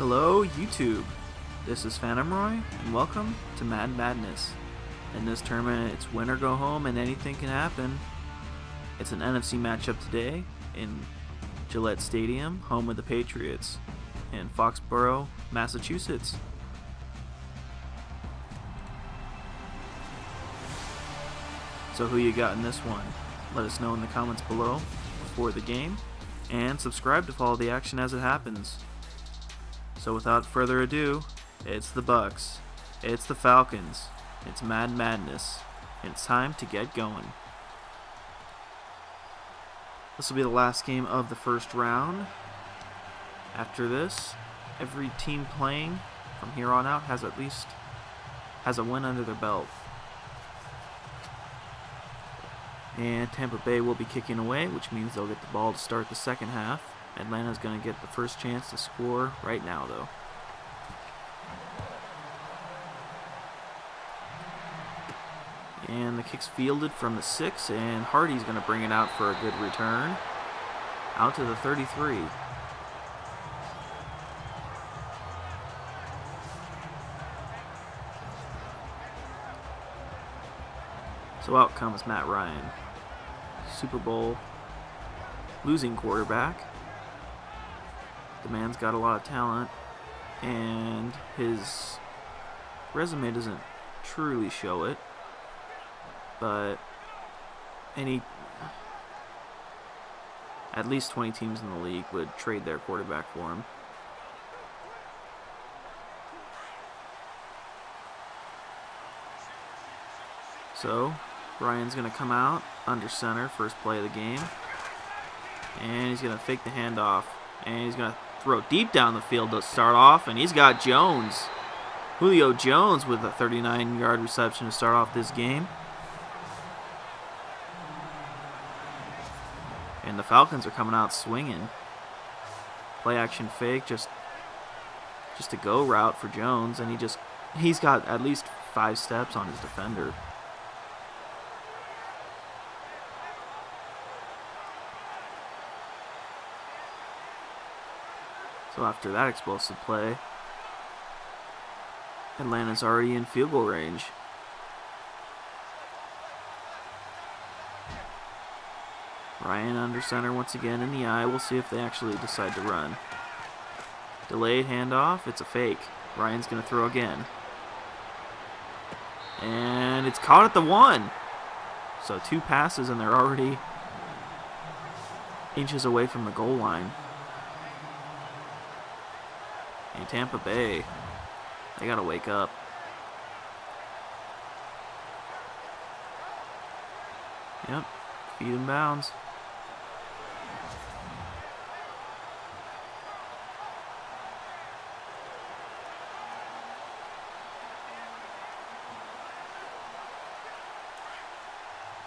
Hello, YouTube. This is Phantom Roy, and welcome to Madden Madness. In this tournament, it's win or go home, and anything can happen. It's an NFC matchup today in Gillette Stadium, home of the Patriots, in Foxborough, Massachusetts. So, who you got in this one? Let us know in the comments below before the game, and subscribe to follow the action as it happens. So without further ado, it's the Bucks, it's the Falcons, it's Madden Madness, and it's time to get going. This will be the last game of the first round. After this, every team playing from here on out has at least has a win under their belt. And Tampa Bay will be kicking away, which means they'll get the ball to start the second half. Atlanta's going to get the first chance to score right now, though. And the kick's fielded from the 6, and Hardy's going to bring it out for a good return. Out to the 33. So out comes Matt Ryan. Super Bowl losing quarterback. The man's got a lot of talent, and his resume doesn't truly show it. But any, at least 20 teams in the league would trade their quarterback for him. So, Ryan's going to come out under center, first play of the game. And he's going to fake the handoff. And he's going to throw deep down the field to start off. And he's got Jones. Julio Jones with a 39 yard reception to start off this game. And the Falcons are coming out swinging. Play action fake, just just a go route for Jones, and he just he's got at least five steps on his defender. So after that explosive play, Atlanta's already in field goal range. Ryan under center once again in the eye. We'll see if they actually decide to run. Delayed handoff. It's a fake. Ryan's going to throw again. And it's caught at the one. So two passes and they're already inches away from the goal line. And Tampa Bay, they got to wake up. Yep, feet in bounds.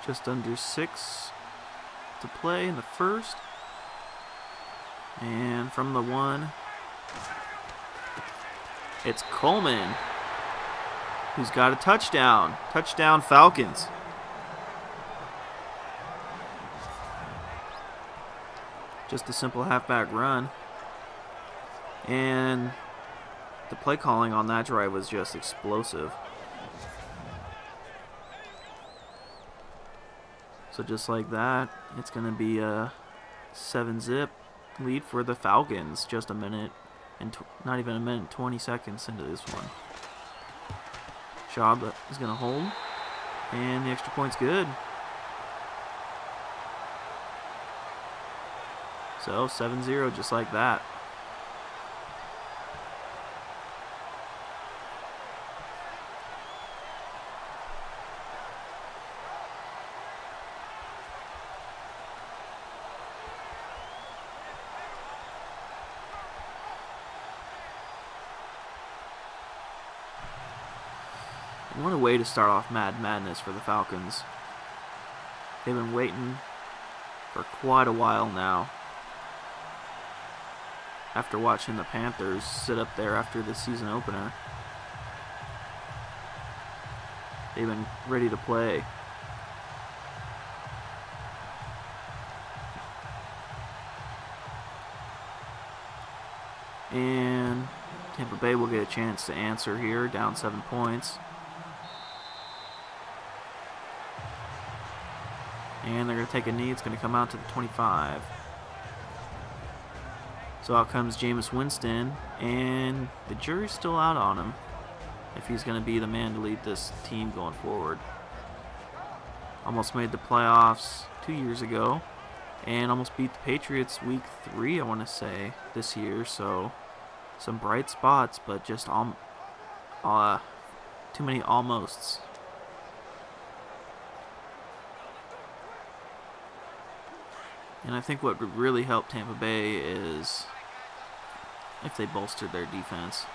Just under six to play in the first. And from the one, it's Coleman who's got a touchdown. Touchdown Falcons. Just a simple halfback run. And the play calling on that drive was just explosive. So just like that, it's going to be a 7-zip lead for the Falcons. Just a minute and not even a minute, 20 seconds into this one. Schaub is going to hold. And the extra point's good. So 7-0 just like that. What a way to start off Madden Madness for the Falcons. They've been waiting for quite a while now. After watching the Panthers sit up there after the season opener. They've been ready to play. And Tampa Bay will get a chance to answer here, down seven points. And they're going to take a knee. It's going to come out to the 25. So out comes Jameis Winston, and the jury's still out on him if he's going to be the man to lead this team going forward. Almost made the playoffs two years ago, and almost beat the Patriots week three, I want to say, this year. So some bright spots, but just um, uh, too many almosts. And I think what would really help Tampa Bay is if they bolstered their defense.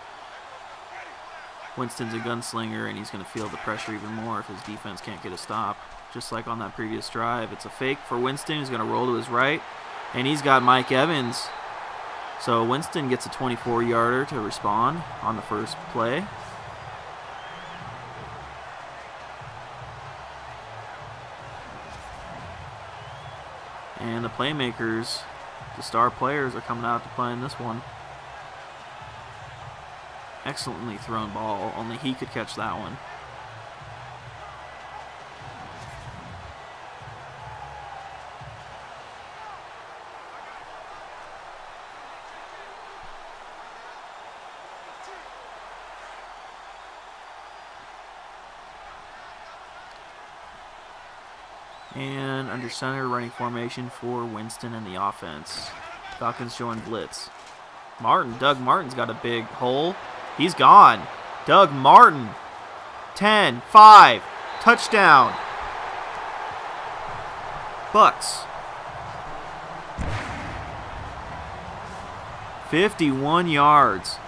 Winston's a gunslinger, and he's going to feel the pressure even more if his defense can't get a stop. Just like on that previous drive. It's a fake for Winston. He's going to roll to his right, and he's got Mike Evans. So Winston gets a 24-yarder to respond on the first play. Playmakers, the star players, are coming out to play in this one. Excellently thrown ball, only he could catch that one. Under center, running formation for Winston and the offense. Falcons showing blitz. Martin, Doug Martin's got a big hole. He's gone. Doug Martin. 10, 5, touchdown. Bucks. 51 yards.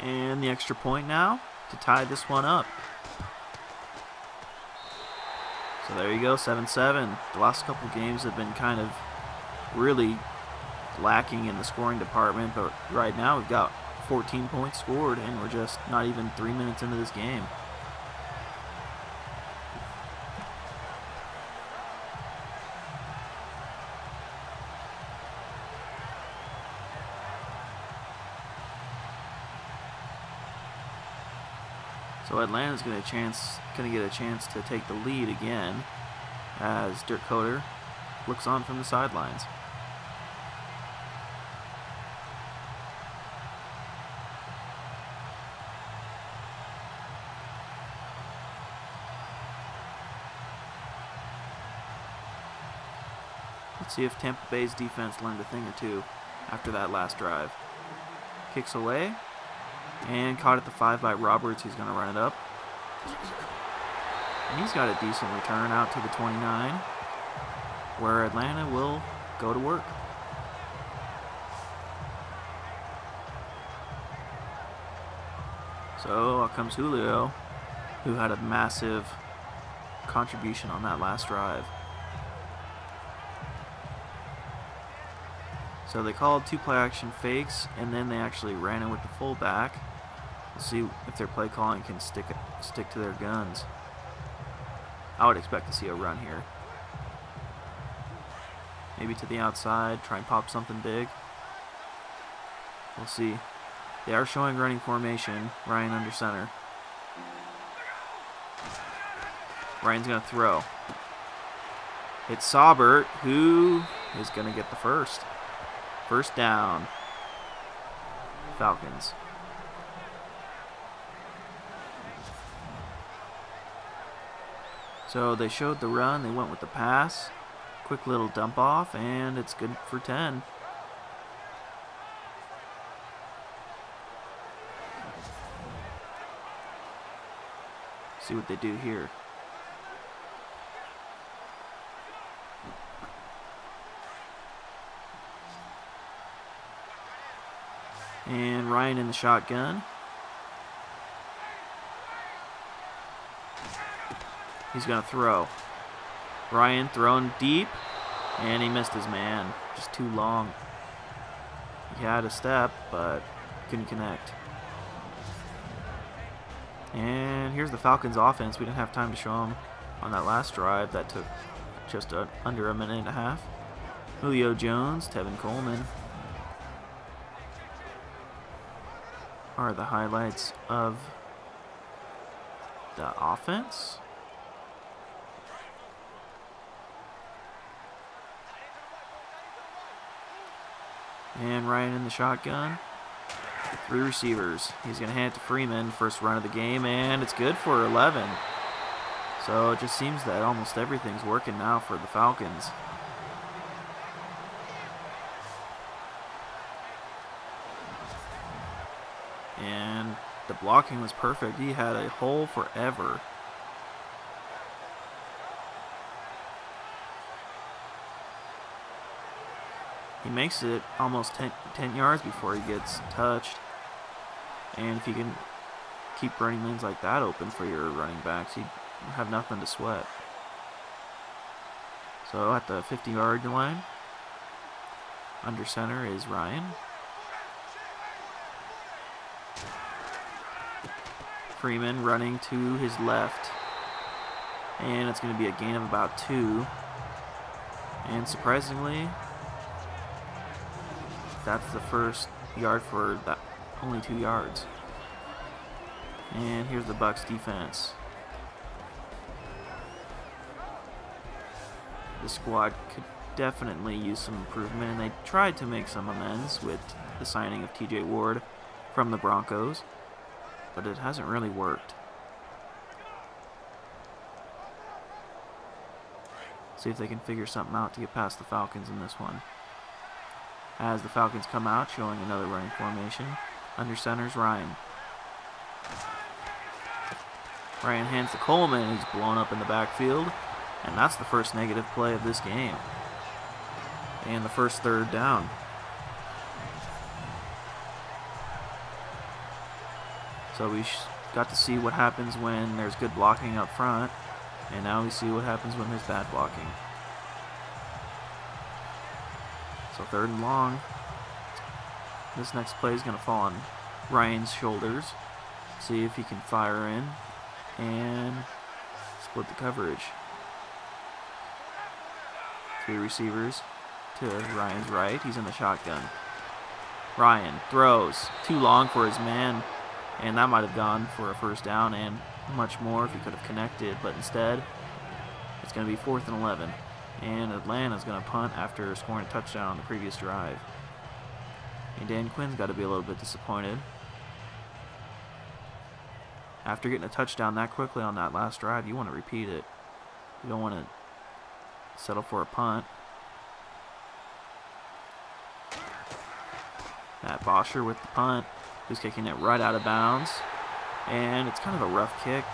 And the extra point now to tie this one up. So there you go, 7-7. The last couple games have been kind of really lacking in the scoring department, but right now we've got 14 points scored, and we're just not even three minutes into this game. Atlanta's gonna chance gonna get a chance to take the lead again as Dirk Koetter looks on from the sidelines. Let's see if Tampa Bay's defense learned a thing or two after that last drive. Kicks away, and caught at the 5 by Roberts. He's going to run it up. And he's got a decent return out to the 29, where Atlanta will go to work. So out comes Julio, who had a massive contribution on that last drive. So they called two play action fakes, and then they actually ran it with the fullback. See if their play calling can stick stick to their guns. I would expect to see a run here. Maybe to the outside, try and pop something big. We'll see. They are showing running formation. Ryan under center. Ryan's going to throw. It's Saubert, who is going to get the first. First down. Falcons. So they showed the run, they went with the pass. Quick little dump off, and it's good for 10. See what they do here. And Ryan in the shotgun. He's going to throw. Ryan throwing deep. And he missed his man. Just too long. He had a step, but couldn't connect. And here's the Falcons offense. We didn't have time to show them on that last drive. That took just a, under a minute and a half. Julio Jones, Tevin Coleman are the highlights of the offense. And Ryan in the shotgun. Three receivers. He's going to hand it to Freeman. First run of the game, and it's good for 11. So it just seems that almost everything's working now for the Falcons. And the blocking was perfect. He had a hole forever. He makes it almost 10, 10 yards before he gets touched. And if you can keep running lanes like that open for your running backs, you have nothing to sweat. So at the 50 yard line, under center is Ryan. Freeman running to his left. And it's going to be a gain of about two. And surprisingly, that's the first yard for that only two yards. And here's the Bucks defense. The squad could definitely use some improvement, and they tried to make some amends with the signing of TJ Ward from the Broncos, but it hasn't really worked. See if they can figure something out to get past the Falcons in this one as the Falcons come out, showing another running formation. Under center's Ryan. Ryan hands to Coleman, who's blown up in the backfield. And that's the first negative play of this game. And the first third down. So we got to see what happens when there's good blocking up front. And now we see what happens when there's bad blocking. So third and long. This next play is going to fall on Ryan's shoulders. See if he can fire in and split the coverage. Three receivers to Ryan's right. He's in the shotgun. Ryan throws. Too long for his man. And that might have gone for a first down and much more if he could have connected. But instead, it's going to be fourth and 11. And Atlanta's going to punt after scoring a touchdown on the previous drive. And Dan Quinn's got to be a little bit disappointed. After getting a touchdown that quickly on that last drive, you want to repeat it. You don't want to settle for a punt. Matt Bosher with the punt, who's kicking it right out of bounds. And it's kind of a rough kick.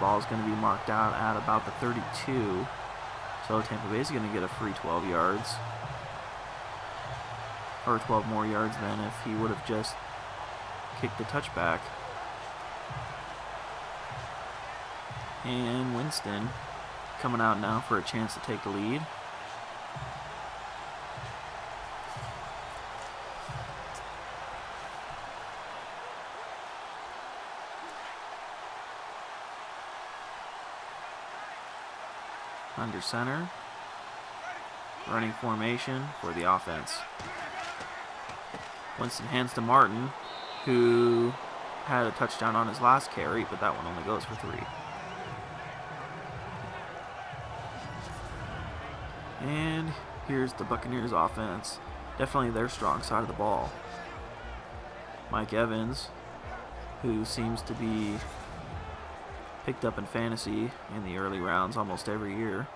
Ball is going to be marked out at about the 32. So Tampa Bay is going to get a free 12 yards. Or 12 more yards than if he would have just kicked the touchback. And Winston coming out now for a chance to take the lead. Under center. Running formation for the offense. Winston hands to Martin, who had a touchdown on his last carry, but that one only goes for three. And here's the Buccaneers offense. Definitely their strong side of the ball. Mike Evans, who seems to be picked up in fantasy in the early rounds almost every year.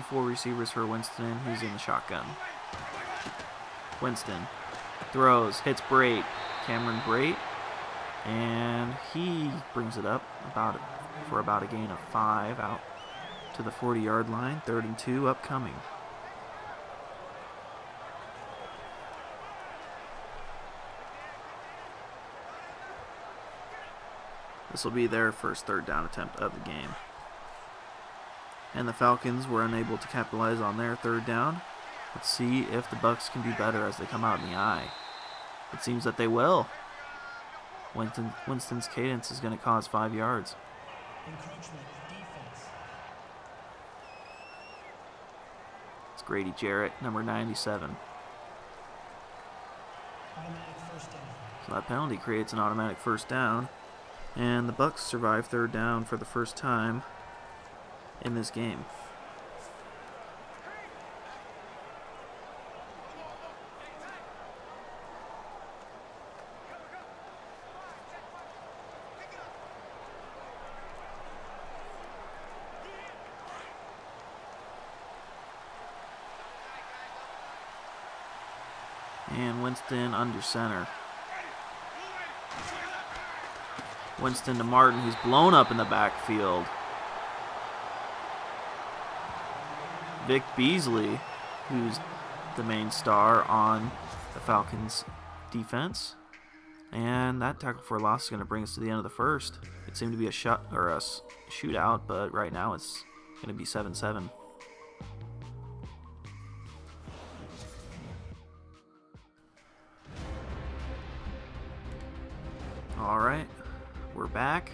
And four receivers for Winston, who's in the shotgun. Winston throws, hits Brate. Cameron Brate And he brings it up about for about a gain of five out to the 40 yard line. Third and two upcoming. This will be their first third down attempt of the game. And the Falcons were unable to capitalize on their third down. Let's see if the Bucks can do better as they come out in the eye. It seems that they will. Winston, Winston's cadence is going to cause five yards. It's Grady Jarrett, number 97. So that penalty creates an automatic first down. And the Bucks survive third down for the first time in this game. And Winston under center. Winston to Martin, who's blown up in the backfield. Vic Beasley, who's the main star on the Falcons defense. And that tackle for loss is going to bring us to the end of the first. It seemed to be a shot or a shootout, but right now it's going to be 7-7. All right, we're back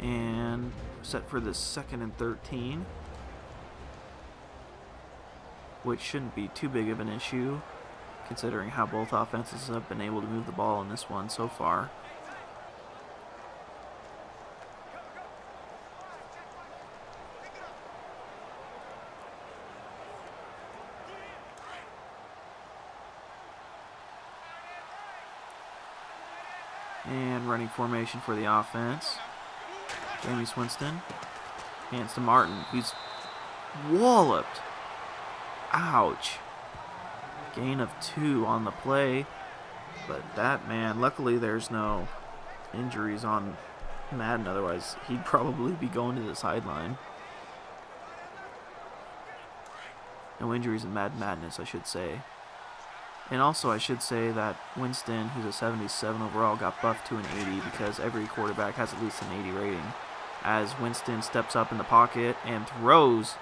and set for the second and 13 which shouldn't be too big of an issue considering how both offenses have been able to move the ball in this one so far. And running formation for the offense. Jameis Winston. Hands to Martin, He's walloped. Ouch. Gain of two on the play. But that man, luckily there's no injuries on Madden. Otherwise, he'd probably be going to the sideline. No injuries in Madden Madness, I should say. And also, I should say that Winston, who's a 77 overall, got buffed to an 80 because every quarterback has at least an 80 rating. As Winston steps up in the pocket and throws.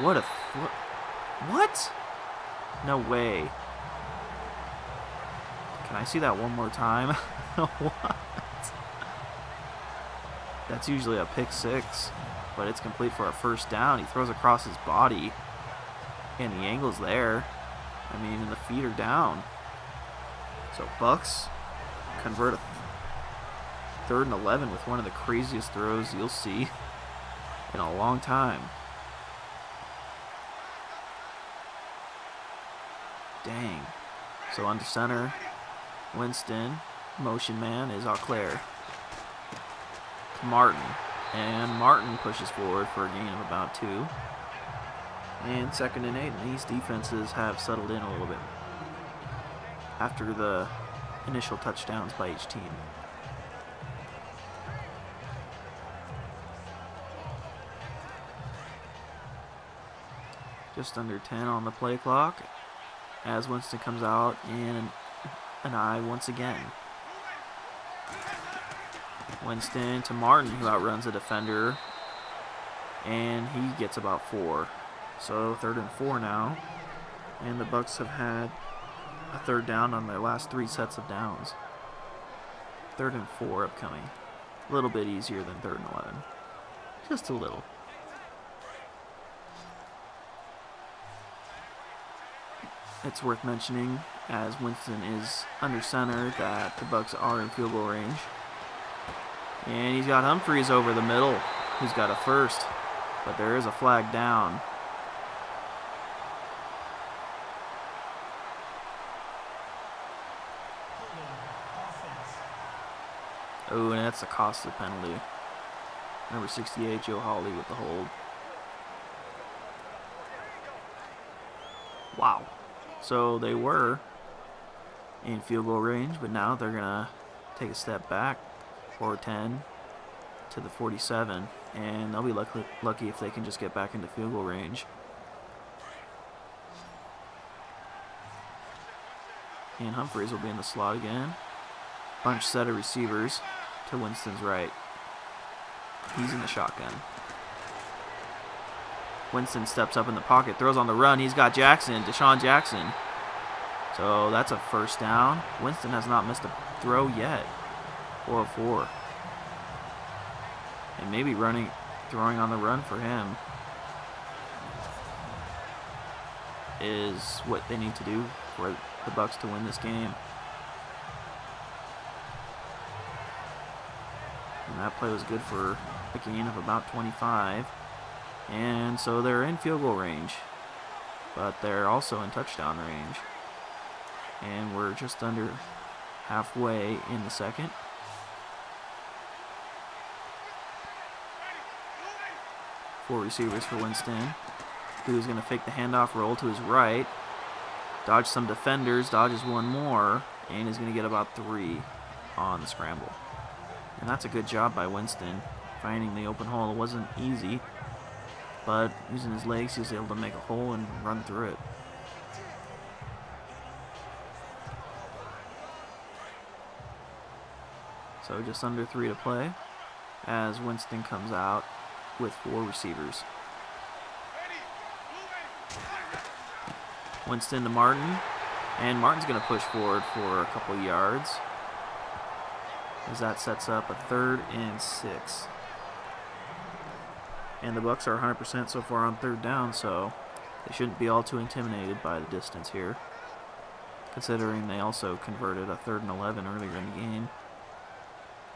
What a. What? No way. Can I see that one more time? what? That's usually a pick six, but it's complete for a first down. He throws across his body, and the angle's there. I mean, and the feet are down. So Bucks convert a third and 11 with one of the craziest throws you'll see in a long time. Dang. So under center, Winston, motion man is Auclair. Martin. And Martin pushes forward for a gain of about two. And second and eight, and these defenses have settled in a little bit after the initial touchdowns by each team. Just under 10 on the play clock as Winston comes out and an eye once again. Winston to Martin, who outruns a defender, and he gets about four. So third and four now, and the Bucks have had a third down on their last three sets of downs. Third and four upcoming. A little bit easier than third and 11. Just a little. It's worth mentioning, as Winston is under center, that the Bucks are in field goal range. And he's got Humphries over the middle, who's got a first. But there is a flag down. Oh, and that's a costly penalty. Number 68, Joe Hawley with the hold. Wow. So they were in field goal range, but now they're going to take a step back, or 10 to the 47, and they'll be lucky, lucky if they can just get back into field goal range. And Humphries will be in the slot again. Bunch set of receivers to Winston's right. He's in the shotgun. Winston steps up in the pocket, throws on the run. He's got Jackson, DeSean Jackson. So that's a first down. Winston has not missed a throw yet. 404. And maybe running, throwing on the run for him is what they need to do for the Bucks to win this game. And that play was good for gain of about 25. And so they're in field goal range, but they're also in touchdown range. And we're just under halfway in the second. Four receivers for Winston, who's going to fake the handoff roll to his right, dodge some defenders, dodges one more, and is going to get about three on the scramble. And that's a good job by Winston. Finding the open hole it wasn't easy, but using his legs, he was able to make a hole and run through it. So just under three to play as Winston comes out with four receivers. Winston to Martin, and Martin's going to push forward for a couple yards as that sets up a third and six. And the Bucks are 100% so far on third down, so they shouldn't be all too intimidated by the distance here, considering they also converted a third and 11 earlier in the game,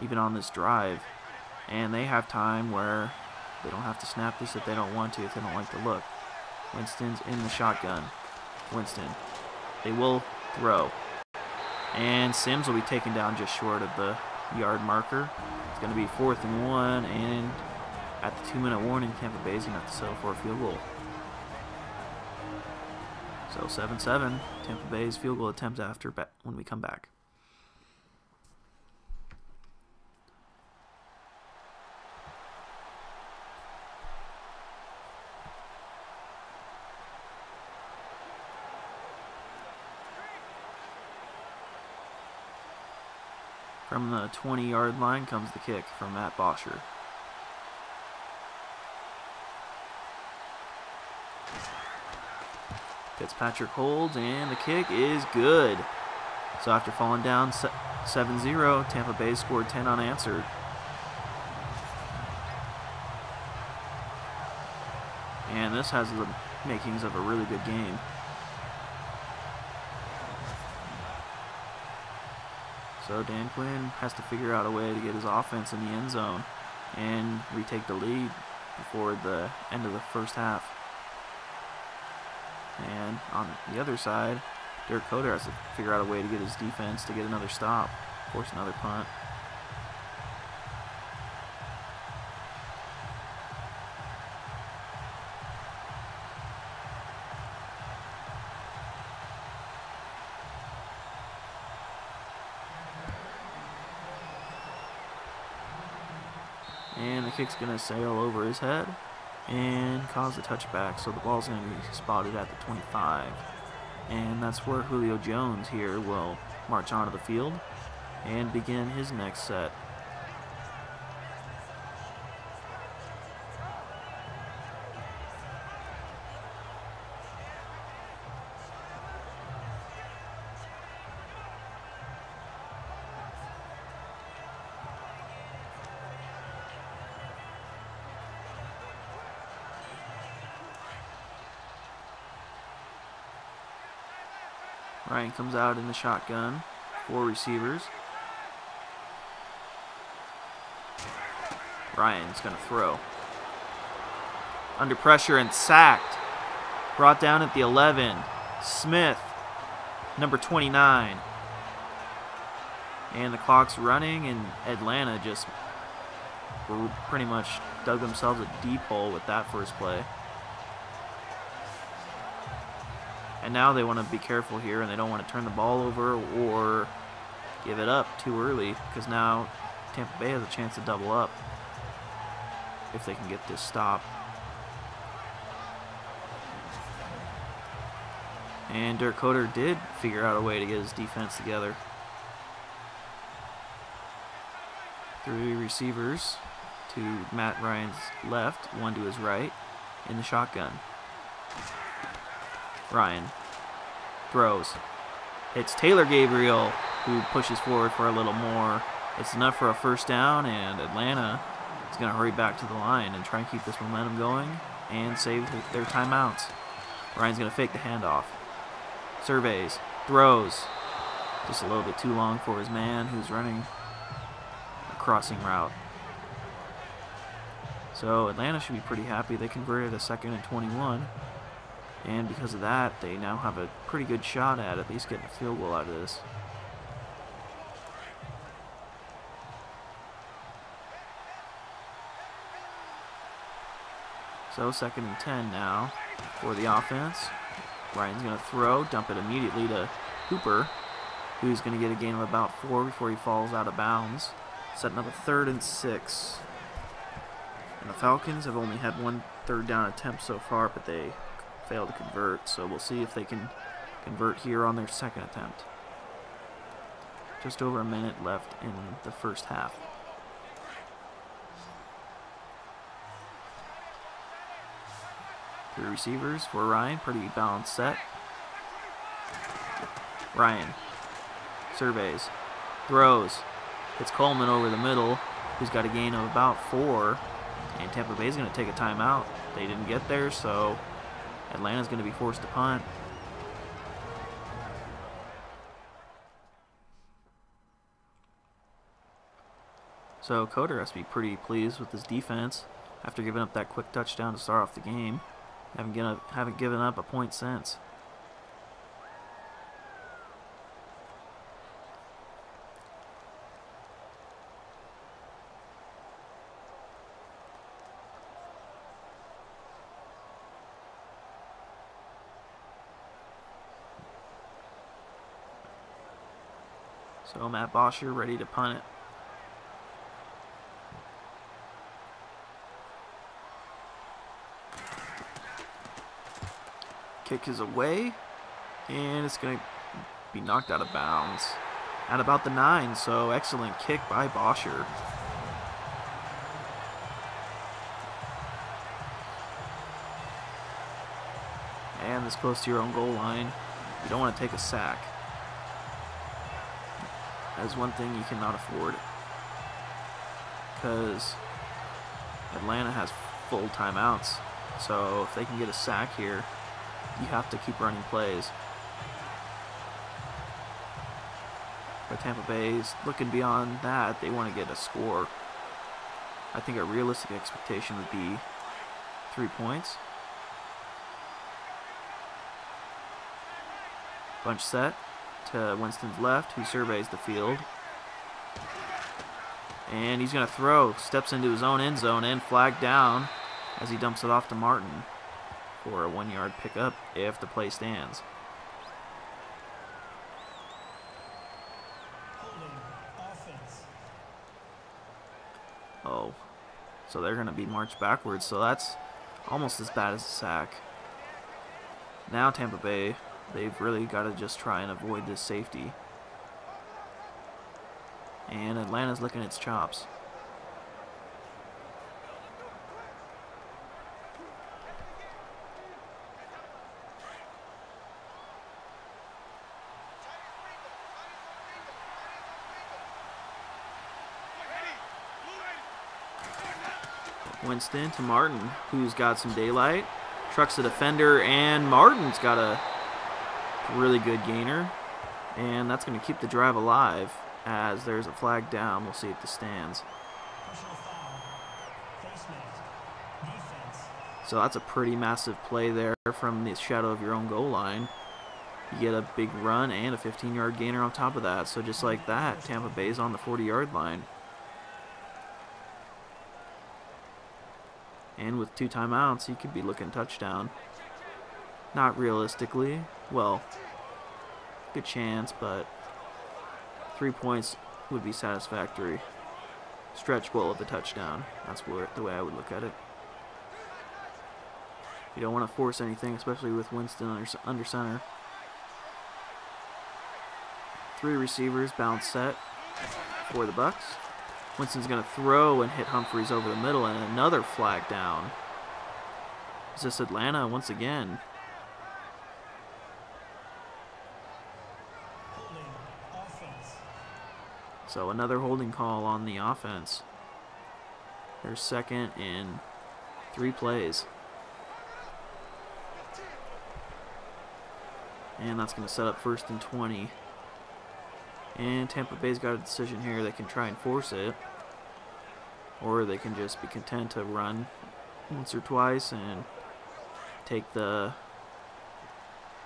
even on this drive. And they have time where they don't have to snap this if they don't want to, if they don't like the look. Winston's in the shotgun. Winston. They will throw. And Sims will be taken down just short of the yard marker. It's going to be fourth and one, and at the two-minute warning, Tampa Bay is going to have to settle for a field goal. So 7-7, Tampa Bay's field goal attempt after when we come back. From the 20 yard line comes the kick from Matt Bosher. Fitzpatrick holds, and the kick is good. So after falling down 7 0, Tampa Bay scored 10 unanswered. And this has the makings of a really good game. So Dan Quinn has to figure out a way to get his offense in the end zone and retake the lead before the end of the first half. And on the other side, Dirk Koetter has to figure out a way to get his defense to get another stop, force another punt. And the kick's going to sail over his head and cause a touchback. So the ball's going to be spotted at the 25. And that's where Julio Jones here will march onto the field and begin his next set. Ryan comes out in the shotgun. Four receivers. Ryan's going to throw. Under pressure and sacked. Brought down at the 11. Smith, number 29. And the clock's running, and Atlanta just pretty much dug themselves a deep hole with that first play. And now they want to be careful here, and they don't want to turn the ball over or give it up too early, because now Tampa Bay has a chance to double up if they can get this stop. And Dirk Koetter did figure out a way to get his defense together. Three receivers to Matt Ryan's left, one to his right in the shotgun. Ryan throws. It's Taylor Gabriel who pushes forward for a little more. It's enough for a first down, and Atlanta is going to hurry back to the line and try and keep this momentum going and save their timeouts. Ryan's going to fake the handoff. Surveys. Throws. Just a little bit too long for his man who's running a crossing route. So Atlanta should be pretty happy. They converted a second and 21. And because of that, they now have a pretty good shot at at least getting a field goal out of this. So second and 10 now for the offense. Ryan's going to throw, dump it immediately to Hooper, who's going to get a gain of about four before he falls out of bounds. Setting up a third and six. And the Falcons have only had one third down attempt so far, but they failed to convert. So we'll see if they can convert here on their second attempt. Just over a minute left in the first half. Three receivers for Ryan. Pretty balanced set. Ryan surveys, throws, hits Coleman over the middle, who's got a gain of about four. And Tampa Bay's going to take a timeout. They didn't get there, so Atlanta's going to be forced to punt. So Koetter has to be pretty pleased with his defense after giving up that quick touchdown to start off the game. Haven't given up, haven't given up a point since. So Matt Bosher ready to punt it. Kick is away, and it's going to be knocked out of bounds at about the nine. So excellent kick by Bosher. And this close to your own goal line, you don't want to take a sack. Is one thing you cannot afford. Because Atlanta has full timeouts. So if they can get a sack here, you have to keep running plays. But Tampa Bay's looking beyond that. They want to get a score. I think a realistic expectation would be three points. Bunch set to Winston's left, who surveys the field. And he's going to throw. Steps into his own end zone and flag down as he dumps it off to Martin for a one yard pickup if the play stands. Oh, so they're going to be marched backwards, so that's almost as bad as a sack. Now Tampa Bay, they've really got to just try and avoid this safety. And Atlanta's licking its chops. Winston to Martin, who's got some daylight. Trucks the defender, and Martin's got a really good gainer. And that's going to keep the drive alive as there's a flag down. We'll see if this stands. So that's a pretty massive play there from the shadow of your own goal line. You get a big run and a 15-yard gainer on top of that. So just like that, Tampa Bay's on the 40-yard line. And with two timeouts, he could be looking touchdown. Not realistically. Well, good chance, but three points would be satisfactory. Stretch goal of a touchdown. That's where, the way I would look at it. You don't want to force anything, especially with Winston under, under center. Three receivers, bounce set for the Bucks. Winston's going to throw and hit Humphries over the middle, and another flag down. Is this Atlanta once again? So another holding call on the offense. Their second in three plays. And that's going to set up first and 20. And Tampa Bay's got a decision here. They can try and force it. Or they can just be content to run once or twice and take the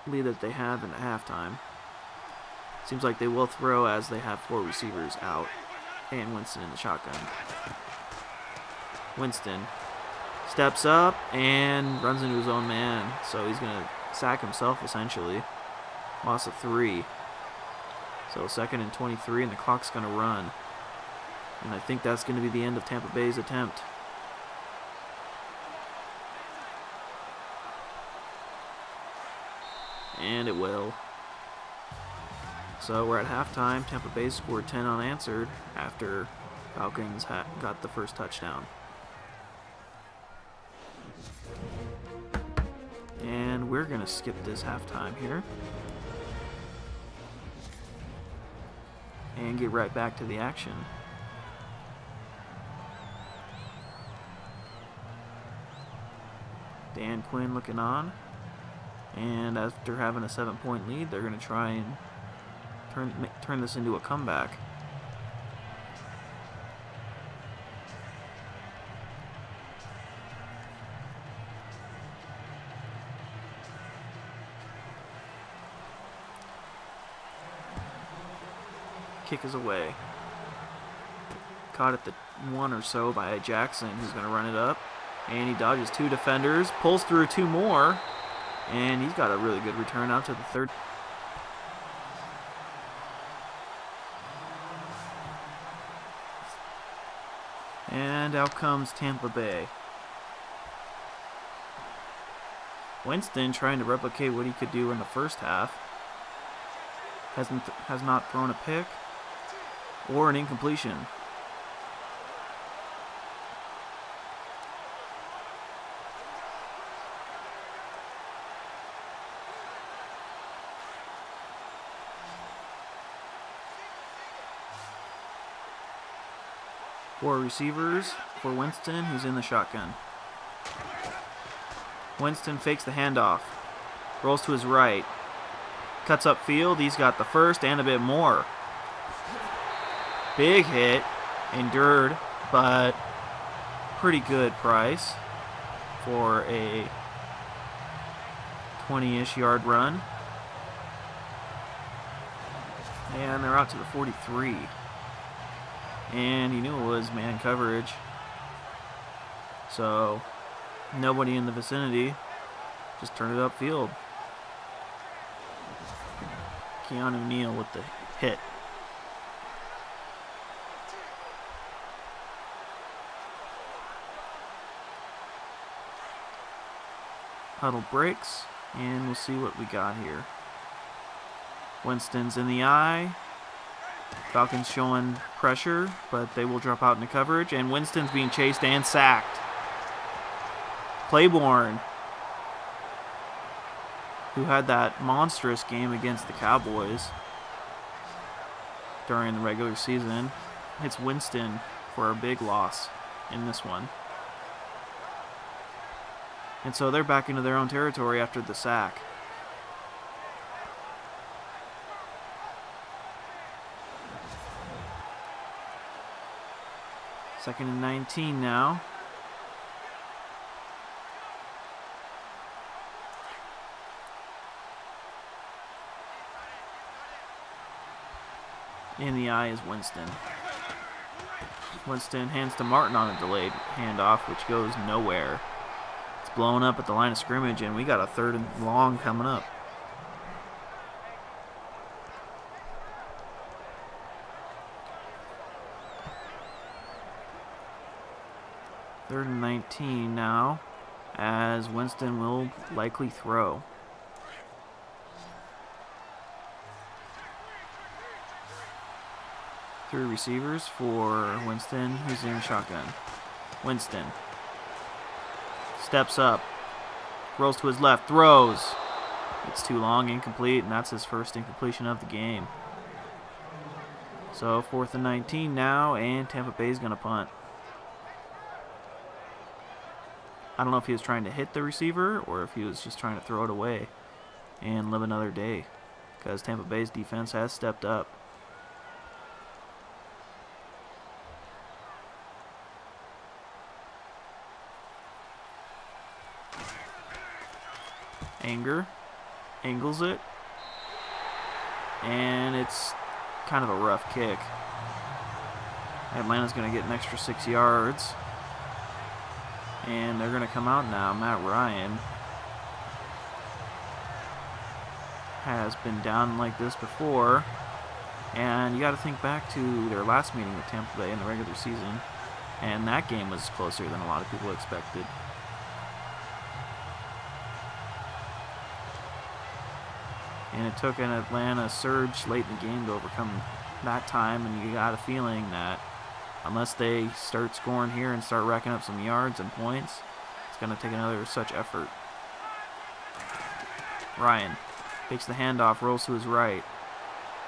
lead that they have in the halftime. Seems like they will throw as they have four receivers out. And Winston in the shotgun. Winston steps up and runs into his own man. So he's going to sack himself essentially. Loss of three. So second and 23 and the clock's going to run. And I think that's going to be the end of Tampa Bay's attempt. And it will. So we're at halftime. Tampa Bay scored 10 unanswered after Falcons got the first touchdown. And we're going to skip this halftime here. And get right back to the action. Dan Quinn looking on. And after having a seven point lead, they're going to try and turn, turn this into a comeback. Kick is away. Caught at the one or so by Jackson, who's going to run it up. And he dodges two defenders, pulls through two more, and he's got a really good return out to the third. And out comes Tampa Bay. Winston trying to replicate what he could do in the first half. Hasn't has not thrown a pick or an incompletion. Four receivers for Winston, who's in the shotgun. Winston fakes the handoff. Rolls to his right. Cuts up field. He's got the first and a bit more. Big hit. Endured, but pretty good price for a 20-ish yard run. And they're out to the 43 and he knew it was man coverage. So nobody in the vicinity just turned it upfield. Keanu Neal with the hit. Huddle breaks, and we'll see what we got here. Winston's in the I. Falcons showing pressure, but they will drop out into coverage, and Winston's being chased and sacked. Clayborn, who had that monstrous game against the Cowboys during the regular season, hits Winston for a big loss in this one. And so they're back into their own territory after the sack. Second and 19 now. In the I is Winston. Winston hands to Martin on a delayed handoff, which goes nowhere. It's blowing up at the line of scrimmage, and we got a third and long coming up. Third and 19 now, as Winston will likely throw. Three receivers for Winston, who's in shotgun. Winston steps up, rolls to his left, throws. It's too long, incomplete, and that's his first incompletion of the game. So fourth and 19 now, and Tampa Bay's going to punt. I don't know if he was trying to hit the receiver or if he was just trying to throw it away and live another day because Tampa Bay's defense has stepped up. Anger angles it and it's kind of a rough kick. Atlanta's going to get an extra six yards. And they're going to come out now. Matt Ryan has been down like this before. And you got to think back to their last meeting with Tampa Bay in the regular season. And that game was closer than a lot of people expected. And it took an Atlanta surge late in the game to overcome that time. And you got a feeling that unless they start scoring here and start racking up some yards and points, it's going to take another such effort. Ryan takes the handoff, rolls to his right.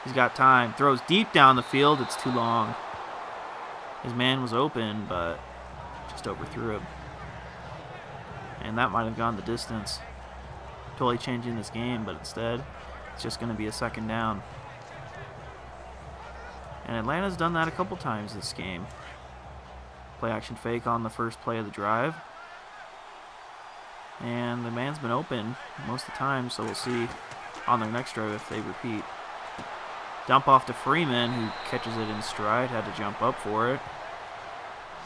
He's got time, throws deep down the field. It's too long. His man was open, but just overthrew him. And that might have gone the distance. Totally changing this game, but instead, it's just going to be a second down. And Atlanta's done that a couple times this game. Play action fake on the first play of the drive. And the man's been open most of the time, so we'll see on their next drive if they repeat. Dump off to Freeman, who catches it in stride, had to jump up for it.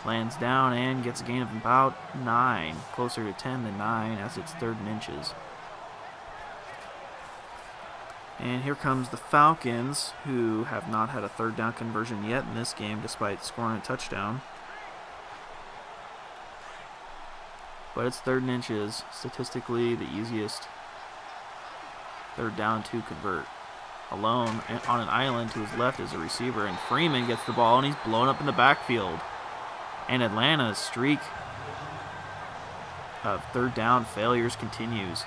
Lands down and gets a gain of about 9, closer to 10 than 9 as it's third and inches. And here comes the Falcons, who have not had a third down conversion yet in this game, despite scoring a touchdown. But it's third and inches, statistically the easiest third down to convert. Alone on an island to his left is a receiver, and Freeman gets the ball, and he's blown up in the backfield. And Atlanta's streak of third down failures continues.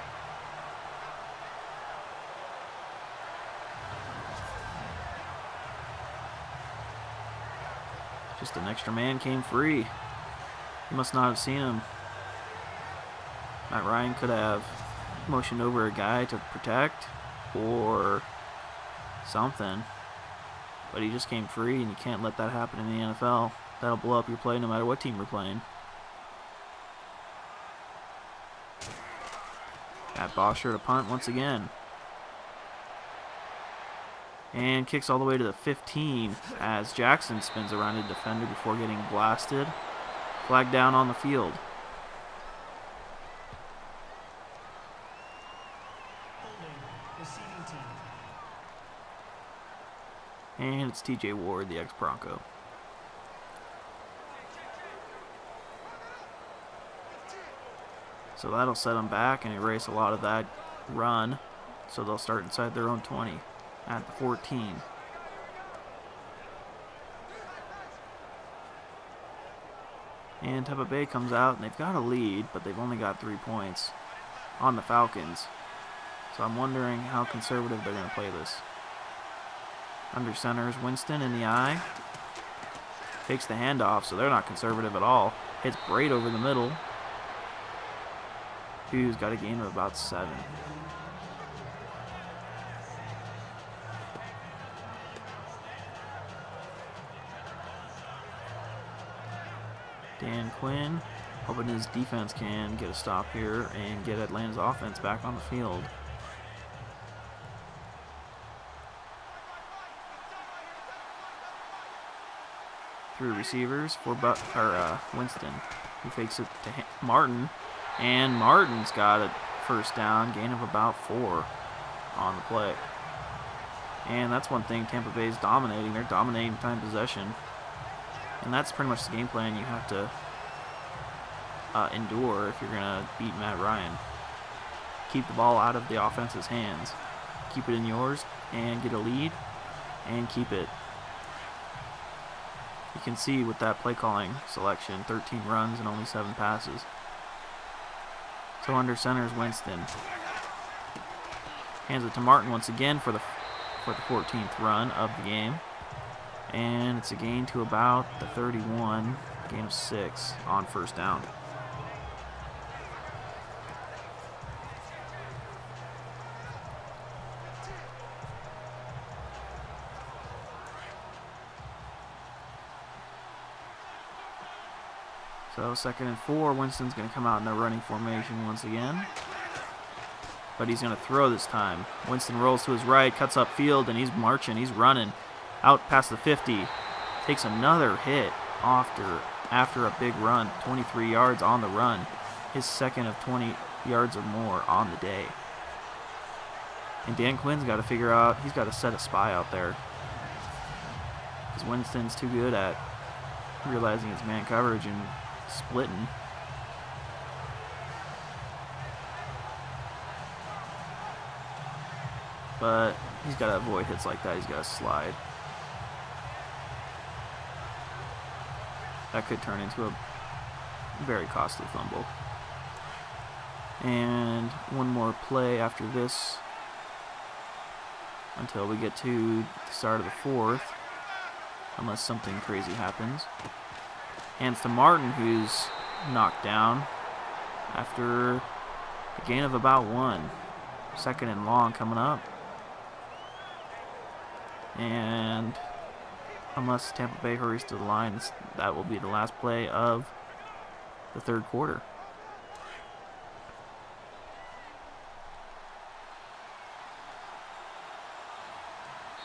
Just an extra man came free. He must not have seen him. Matt Ryan could have motioned over a guy to protect or something. But he just came free, and you can't let that happen in the NFL. That'll blow up your play no matter what team you're playing. Got Bosher to punt once again and kicks all the way to the 15 as Jackson spins around a defender before getting blasted. Flag down on the field. And it's TJ Ward, the ex-Bronco. So that'll set them back and erase a lot of that run. So they'll start inside their own 20 at the 14. And Tampa Bay comes out, and they've got a lead, but they've only got three points on the Falcons. So I'm wondering how conservative they're going to play this. Under center is Winston in the I. Takes the handoff, so they're not conservative at all. Hits Brate over the middle. Who's got a gain of about seven. Quinn hoping his defense can get a stop here and get Atlanta's offense back on the field. Three receivers for but or uh, Winston, who fakes it to Martin, And Martin's got a first down, gain of about four on the play. And that's one thing Tampa Bay is dominating. They're dominating time possession. And that's pretty much the game plan you have to uh, endure if you're going to beat Matt Ryan. Keep the ball out of the offense's hands. Keep it in yours and get a lead and keep it. You can see with that play calling selection, 13 runs and only 7 passes. So under center is Winston. Hands it to Martin once again for the for the 14th run of the game. And it's a gain to about the 31, gain of 6 on first down. So second and four, Winston's going to come out in the running formation once again. But he's going to throw this time. Winston rolls to his right, cuts up field, and he's marching. He's running out past the 50. Takes another hit after, after a big run, 23 yards on the run. His second of 20 yards or more on the day. And Dan Quinn's got to figure out, he's got to set a spy out there. Because Winston's too good at realizing his man coverage and splitting. But he's got to avoid hits like that. He's got to slide. That could turn into a very costly fumble. And one more play after this until we get to the start of the fourth, unless something crazy happens. Hands to Martin, who's knocked down after a gain of about one. Second and long coming up. And unless Tampa Bay hurries to the line, that will be the last play of the third quarter.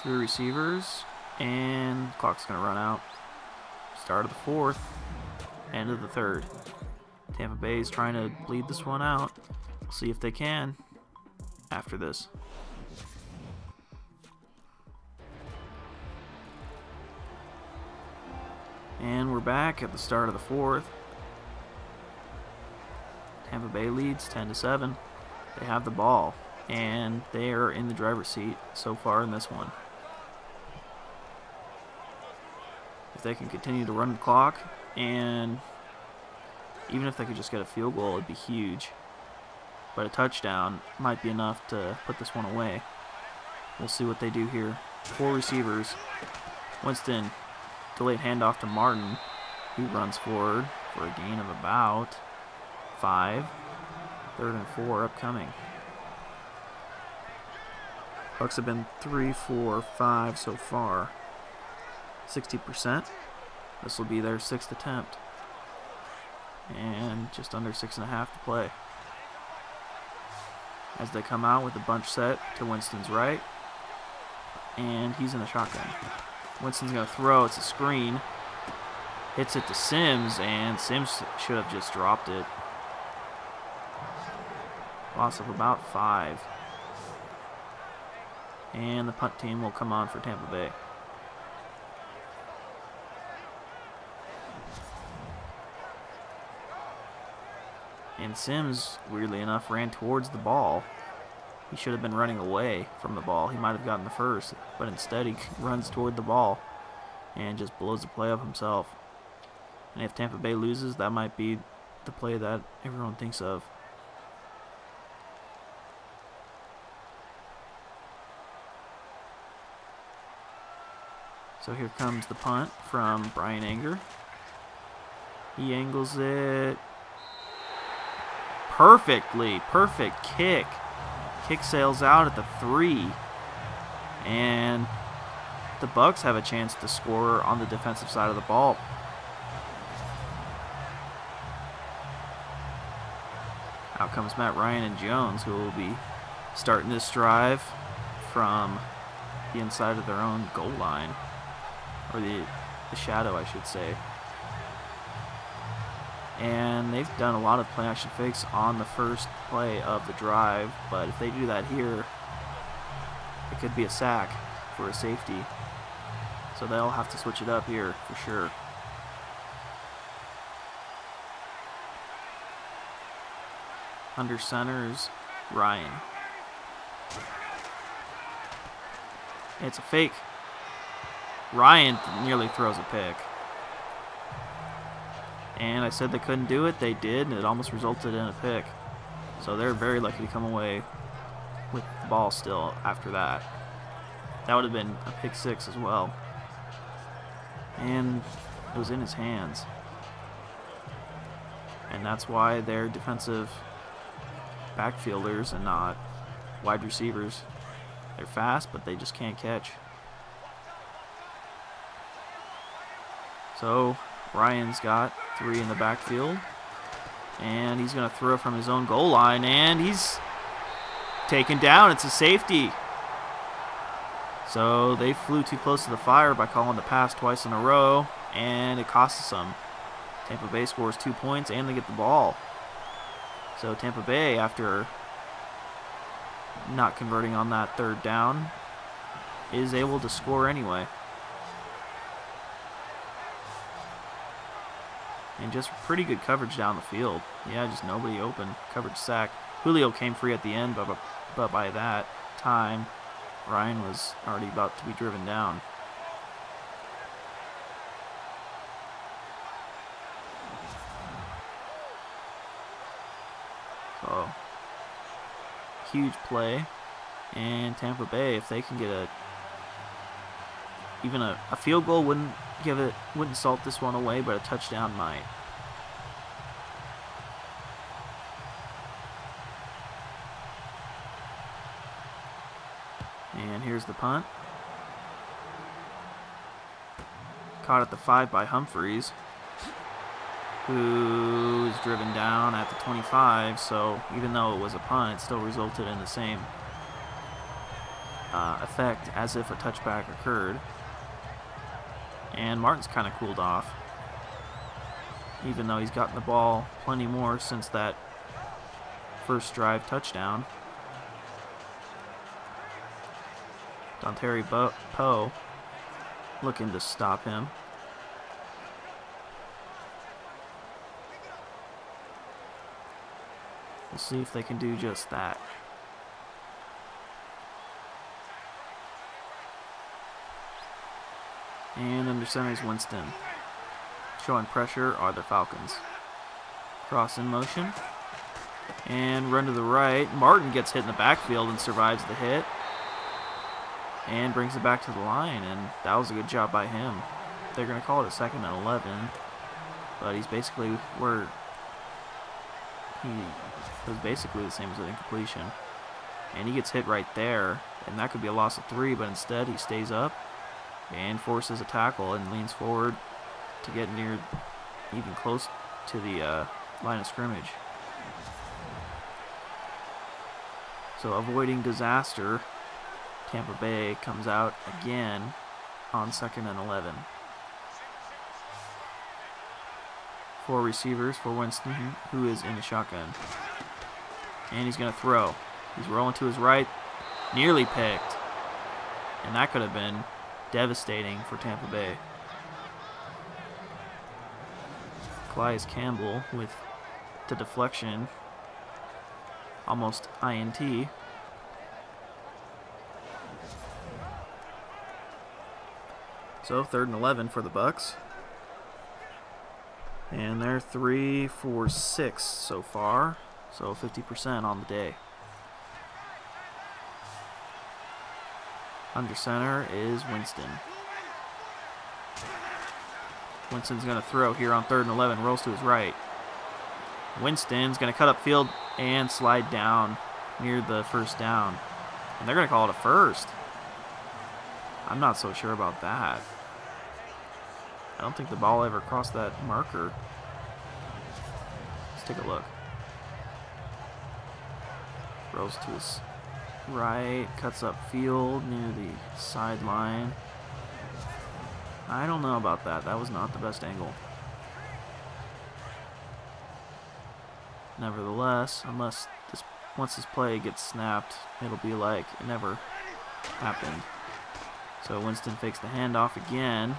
Three receivers, and clock's going to run out. Start of the fourth. End of the third. Tampa Bay is trying to bleed this one out. We'll see if they can after this. And we're back at the start of the fourth. Tampa Bay leads 10 to 7. They have the ball and they are in the driver's seat so far in this one. If they can continue to run the clock and even if they could just get a field goal, it'd be huge. But a touchdown might be enough to put this one away. We'll see what they do here. Four receivers. Winston, delayed handoff to Martin, who runs forward for a gain of about five. Third and four upcoming. Bucks have been three, four, five so far. 60%. This will be their sixth attempt. And just under six and a half to play. As they come out with a bunch set to Winston's right. And he's in the shotgun. Winston's going to throw. It's a screen. Hits it to Sims, and Sims should have just dropped it. Loss of about five. And the punt team will come on for Tampa Bay. And Sims, weirdly enough, ran towards the ball. He should have been running away from the ball. He might have gotten the first, but instead he runs toward the ball and just blows the play up himself. And if Tampa Bay loses, that might be the play that everyone thinks of. So here comes the punt from Bryan Anger. He angles it perfectly. Perfect kick. Kick sails out at the three. And the Bucks have a chance to score on the defensive side of the ball. Out comes Matt Ryan and Jones, who will be starting this drive from the inside of their own goal line. Or the, the shadow, I should say. And they've done a lot of play action fakes on the first play of the drive, but if they do that here, it could be a sack for a safety. So they'll have to switch it up here for sure. Under center is Ryan. It's a fake. Ryan nearly throws a pick. And I said they couldn't do it. They did, and it almost resulted in a pick. So they're very lucky to come away with the ball still after that. That would have been a pick six as well. And it was in his hands. And that's why they're defensive backfielders and not wide receivers. They're fast, but they just can't catch. So Ryan's got three in the backfield. And he's going to throw from his own goal line. And he's taken down. It's a safety. So they flew too close to the fire by calling the pass twice in a row. And it costs them. Tampa Bay scores two points and they get the ball. So Tampa Bay, after not converting on that third down, is able to score anyway. And just pretty good coverage down the field. Yeah, just nobody open. Coverage sack. Julio came free at the end, but, but by that time, Ryan was already about to be driven down. So, huge play. And Tampa Bay, if they can get a even a, a field goal wouldn't give it wouldn't salt this one away, but a touchdown might. And here's the punt. Caught at the 5 by Humphries, who is driven down at the 25, so even though it was a punt, it still resulted in the same uh, effect as if a touchback occurred. And Martin's kind of cooled off. Even though he's gotten the ball plenty more since that first drive touchdown. Dontari Poe looking to stop him. We'll see if they can do just that. And under center is Winston. Showing pressure are the Falcons. Cross in motion. And run to the right. Martin gets hit in the backfield and survives the hit. And brings it back to the line. And that was a good job by him. They're going to call it a second and 11. But he's basically where he was basically the same as an incompletion. And he gets hit right there. And that could be a loss of three. But instead he stays up and forces a tackle and leans forward to get near even close to the uh, line of scrimmage. So avoiding disaster, Tampa Bay comes out again on second and 11. Four receivers for Winston, who is in the shotgun. And he's going to throw. He's rolling to his right, nearly picked. And that could have been devastating for Tampa Bay. Calais Campbell with the deflection, almost INT. So third and 11 for the Bucks. And they're three for six so far. So 50% on the day. Under center is Winston. Winston's going to throw here on third and 11. Rolls to his right. Winston's going to cut up field and slide down near the first down. And they're going to call it a first. I'm not so sure about that. I don't think the ball ever crossed that marker. Let's take a look. Rolls to his right, cuts up field near the sideline. I don't know about that. That was not the best angle. Nevertheless, unless this once this play gets snapped, it'll be like it never happened. So Winston fakes the handoff again.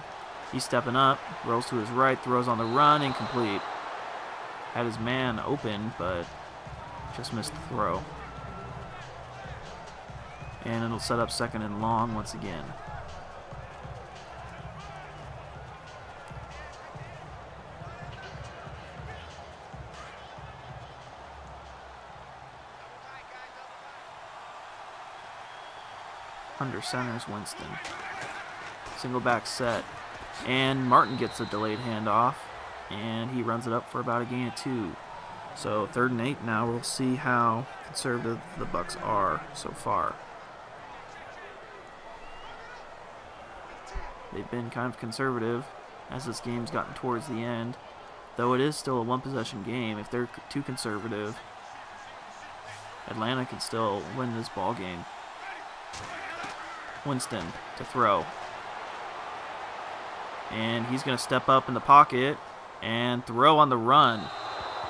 He's stepping up, rolls to his right, throws on the run, incomplete. Had his man open, but just missed the throw. And it'll set up second and long once again. Under centers Winston. Single back set. And Martin gets a delayed handoff. And he runs it up for about a gain of two. So third and eight now. We'll see how conservative the Bucks are so far. They've been kind of conservative as this game's gotten towards the end. Though it is still a one possession game, if they're too conservative, Atlanta can still win this ball game. Winston to throw. And he's going to step up in the pocket and throw on the run.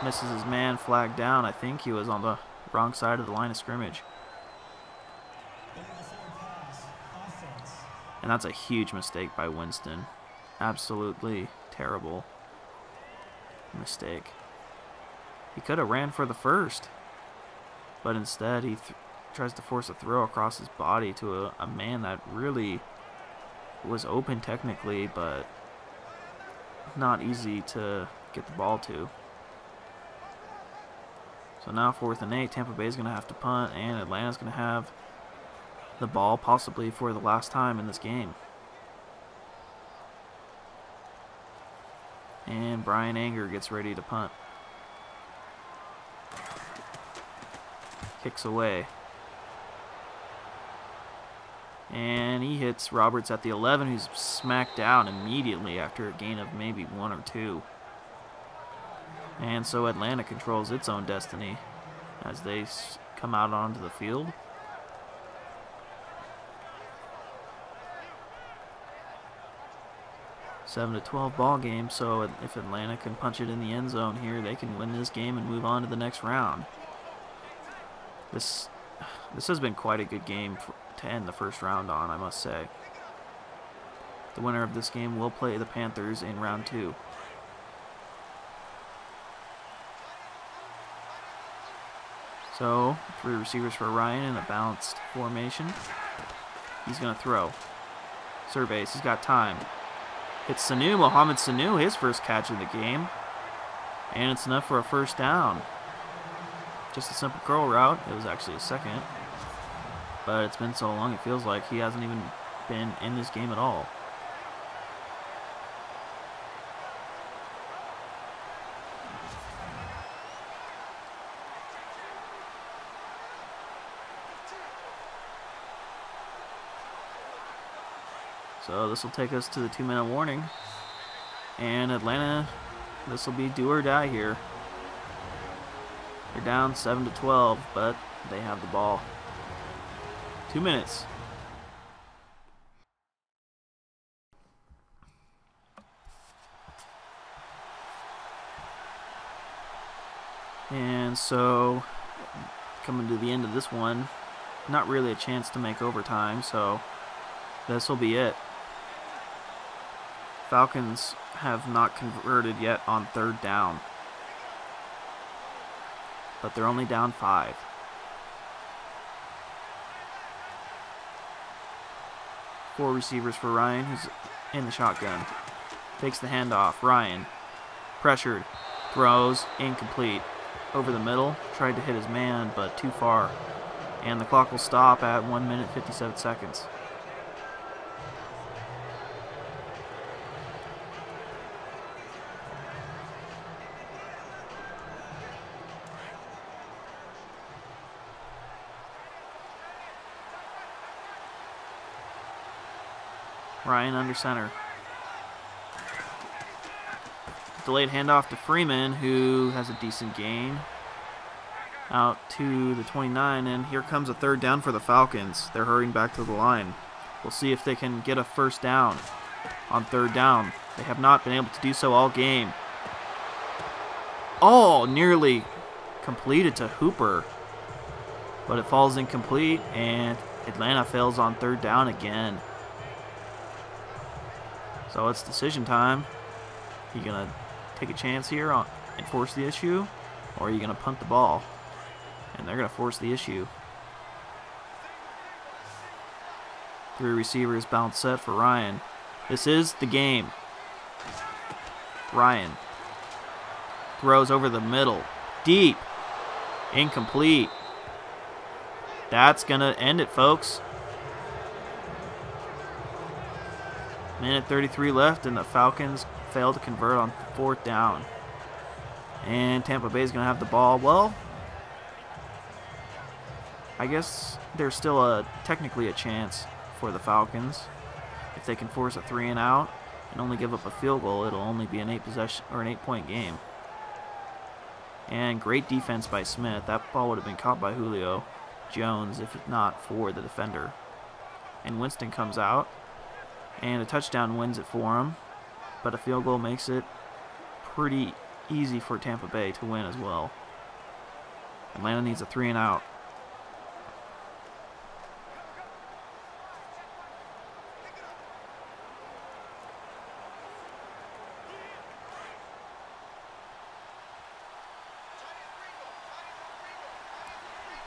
Misses his man flag down. I think he was on the wrong side of the line of scrimmage. And that's a huge mistake by Winston. Absolutely terrible mistake. He could have ran for the first. But instead, he tries to force a throw across his body to a, a man that really was open technically, but not easy to get the ball to. So now fourth and eight, Tampa Bay is going to have to punt, and Atlanta's going to have the ball possibly for the last time in this game. And Bryan Anger gets ready to punt. Kicks away. And he hits Roberts at the 11, who's smacked down immediately after a gain of maybe one or two. And so Atlanta controls its own destiny as they come out onto the field. Seven to twelve ball game. So if Atlanta can punch it in the end zone here, they can win this game and move on to the next round. This this has been quite a good game for, to end the first round on, I must say. The winner of this game will play the Panthers in round two. So, three receivers for Ryan in a balanced formation. He's going to throw. Surveys, he's got time. It's Sanu, Mohamed Sanu, his first catch of the game. And it's enough for a first down. Just a simple curl route. It was actually a second. But it's been so long, it feels like he hasn't even been in this game at all. So this will take us to the two minute warning. And Atlanta, this will be do or die here. They're down 7 to 12, but they have the ball. Two minutes. And so, coming to the end of this one, not really a chance to make overtime, so this will be it. Falcons have not converted yet on third down. But they're only down five. Four receivers for Ryan, who's in the shotgun. Takes the handoff. Ryan, pressured, throws, incomplete. Over the middle, tried to hit his man, but too far. And the clock will stop at 1 minute 57 seconds. Ryan under center. Delayed handoff to Freeman, who has a decent gain. Out to the 29, and here comes a third down for the Falcons. They're hurrying back to the line. We'll see if they can get a first down on third down. They have not been able to do so all game. Oh, nearly completed to Hooper. But it falls incomplete, and Atlanta fails on third down again. So it's decision time. You gonna take a chance here on and force the issue, or are you gonna punt the ball? And they're gonna force the issue. Three receivers bounce set for Ryan. This is the game. Ryan throws over the middle. Deep. Incomplete. That's to end it, folks. Minute 33 left, and the Falcons fail to convert on fourth down. And Tampa Bay is going to have the ball. Well, I guess there's still a technically a chance for the Falcons. If they can force a three and out and only give up a field goal, it'll only be an eight possession or an eight point game. And great defense by Smith. That ball would have been caught by Julio Jones if not for the defender. And Winston comes out, and a touchdown wins it for him, but a field goal makes it pretty easy for Tampa Bay to win as well. Atlanta needs a three and out.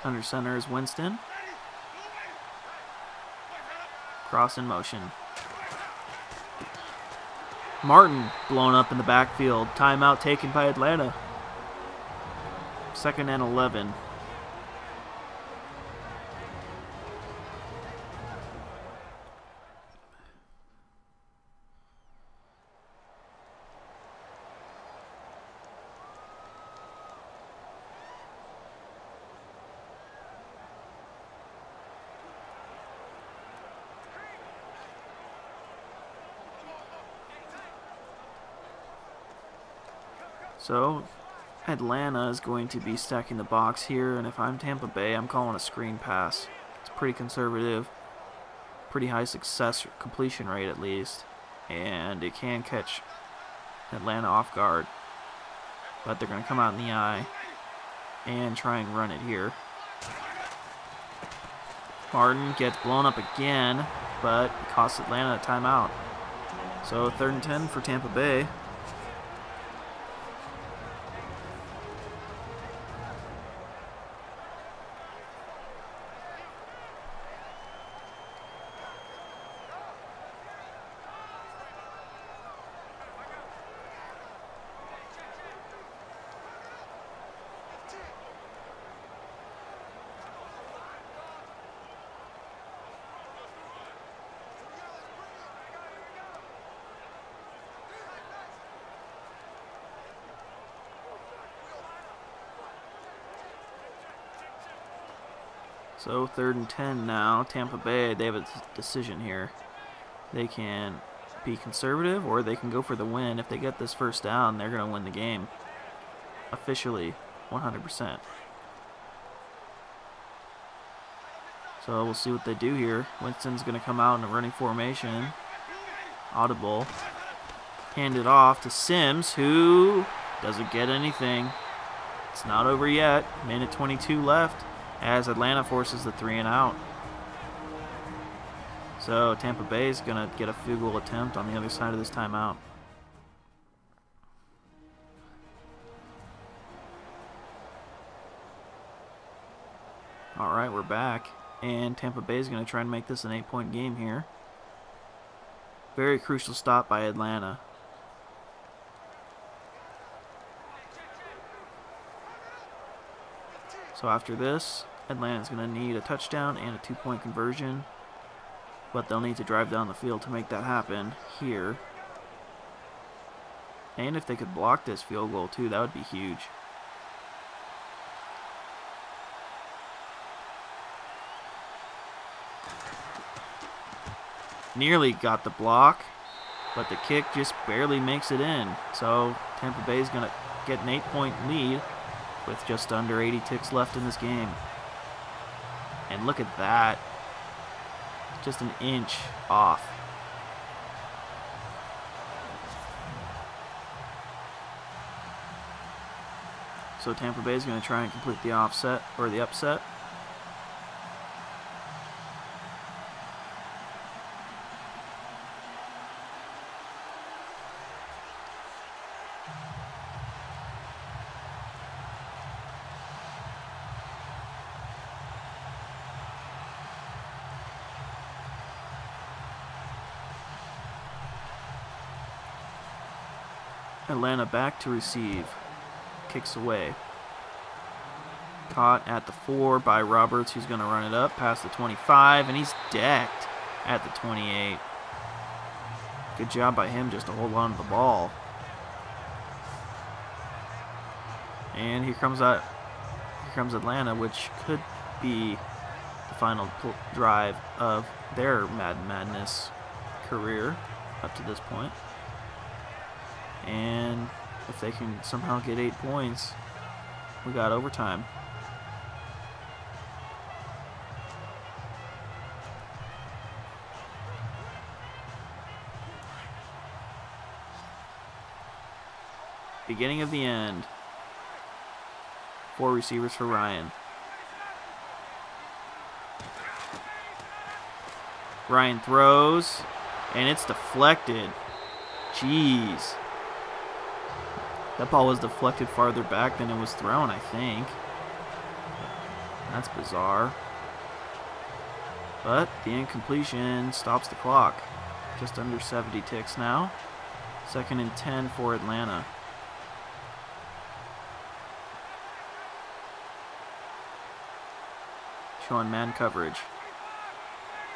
Under center is Winston. Cross in motion. Martin blown up in the backfield. Timeout taken by Atlanta. Second and 11. So Atlanta is going to be stacking the box here, and if I'm Tampa Bay, I'm calling a screen pass. It's pretty conservative, pretty high success completion rate at least, and it can catch Atlanta off guard. But they're going to come out in the I and try and run it here. Martin gets blown up again, but costs Atlanta a timeout. So third and 10 for Tampa Bay. So third and 10 now. Tampa Bay, they have a decision here. They can be conservative or they can go for the win. If they get this first down, they're going to win the game. Officially, 100%. So we'll see what they do here. Winston's going to come out in a running formation. Audible. Hand it off to Sims, who doesn't get anything. It's not over yet. Minute 22 left as Atlanta forces the three and out. So Tampa Bay is going to get a field goal attempt on the other side of this timeout. All right, we're back. And Tampa Bay is going to try and make this an eight-point game here. Very crucial stop by Atlanta. So after this, Atlanta's going to need a touchdown and a two-point conversion. But they'll need to drive down the field to make that happen here. And if they could block this field goal too, that would be huge. Nearly got the block, but the kick just barely makes it in. So Tampa Bay is going to get an eight-point lead with just under 80 ticks left in this game. And look at that. Just an inch off. So Tampa Bay is going to try and complete the offset or the upset. Atlanta back to receive. Kicks away. Caught at the 4 by Roberts, who's going to run it up past the 25, and he's decked at the 28. Good job by him just to hold on to the ball. And here comes that. Here comes Atlanta, which could be the final drive of their Madden Madness career up to this point. And if they can somehow get eight points, we got overtime. Beginning of the end. Four receivers for Ryan. Ryan throws, and it's deflected. Jeez. That ball was deflected farther back than it was thrown, I think. That's bizarre. But the incompletion stops the clock. Just under 70 ticks now. Second and 10 for Atlanta. Showing man coverage.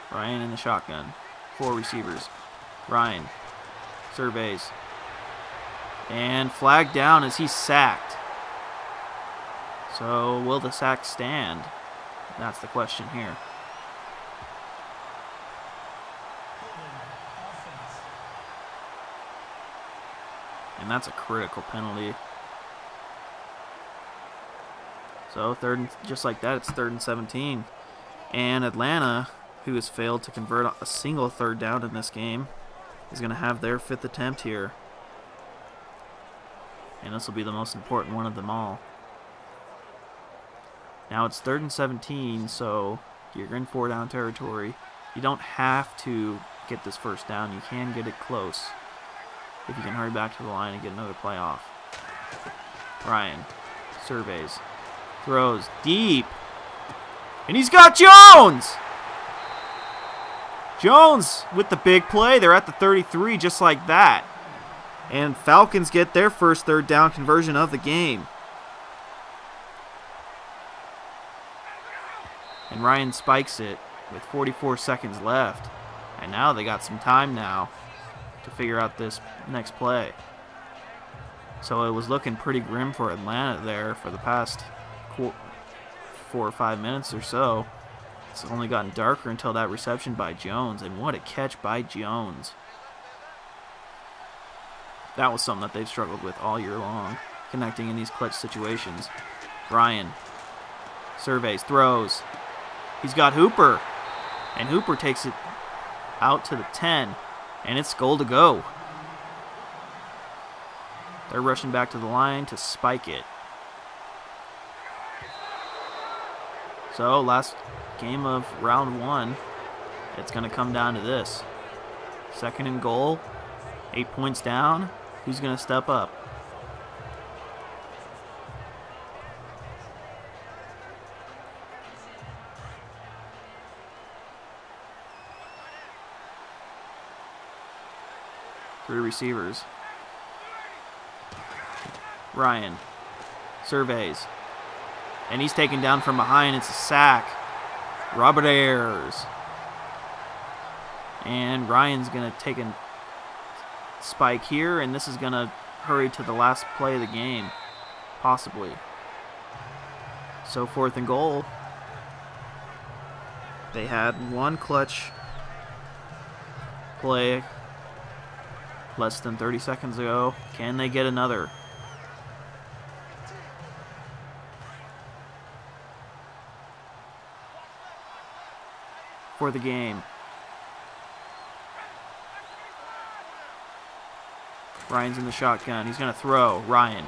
Ryan in the shotgun. Four receivers. Ryan surveys. And flag down as he's sacked. So will the sack stand? That's the question here. And that's a critical penalty. So third, and, just like that, it's third and 17. And Atlanta, who has failed to convert a single third down in this game, is going to have their fifth attempt here. And this will be the most important one of them all. Now it's third and 17, so you're in four down territory. You don't have to get this first down. You can get it close if you can hurry back to the line and get another play off. Ryan surveys, throws deep, and he's got Jones! Jones with the big play. They're at the 33 just like that. And Falcons get their first third down conversion of the game. And Ryan spikes it with 44 seconds left. And now they got some time now to figure out this next play. So it was looking pretty grim for Atlanta there for the past four or five minutes or so. It's only gotten darker until that reception by Jones. And what a catch by Jones that was something that they've struggled with all year long, connecting in these clutch situations. Ryan surveys, throws. He's got Hooper, and Hooper takes it out to the 10, and it's goal to go. They're rushing back to the line to spike it. So, last game of round one, it's going to come down to this. Second and goal, eight points down, Who's going to step up? Three receivers. Ryan surveys. And he's taken down from behind. It's a sack. Robert Ayers. And Ryan's going to take a spike here, and this is going to hurry to the last play of the game, possibly. So fourth and goal. They had one clutch play less than 30 seconds ago. Can they get another? For the game. Ryan's in the shotgun. He's going to throw. Ryan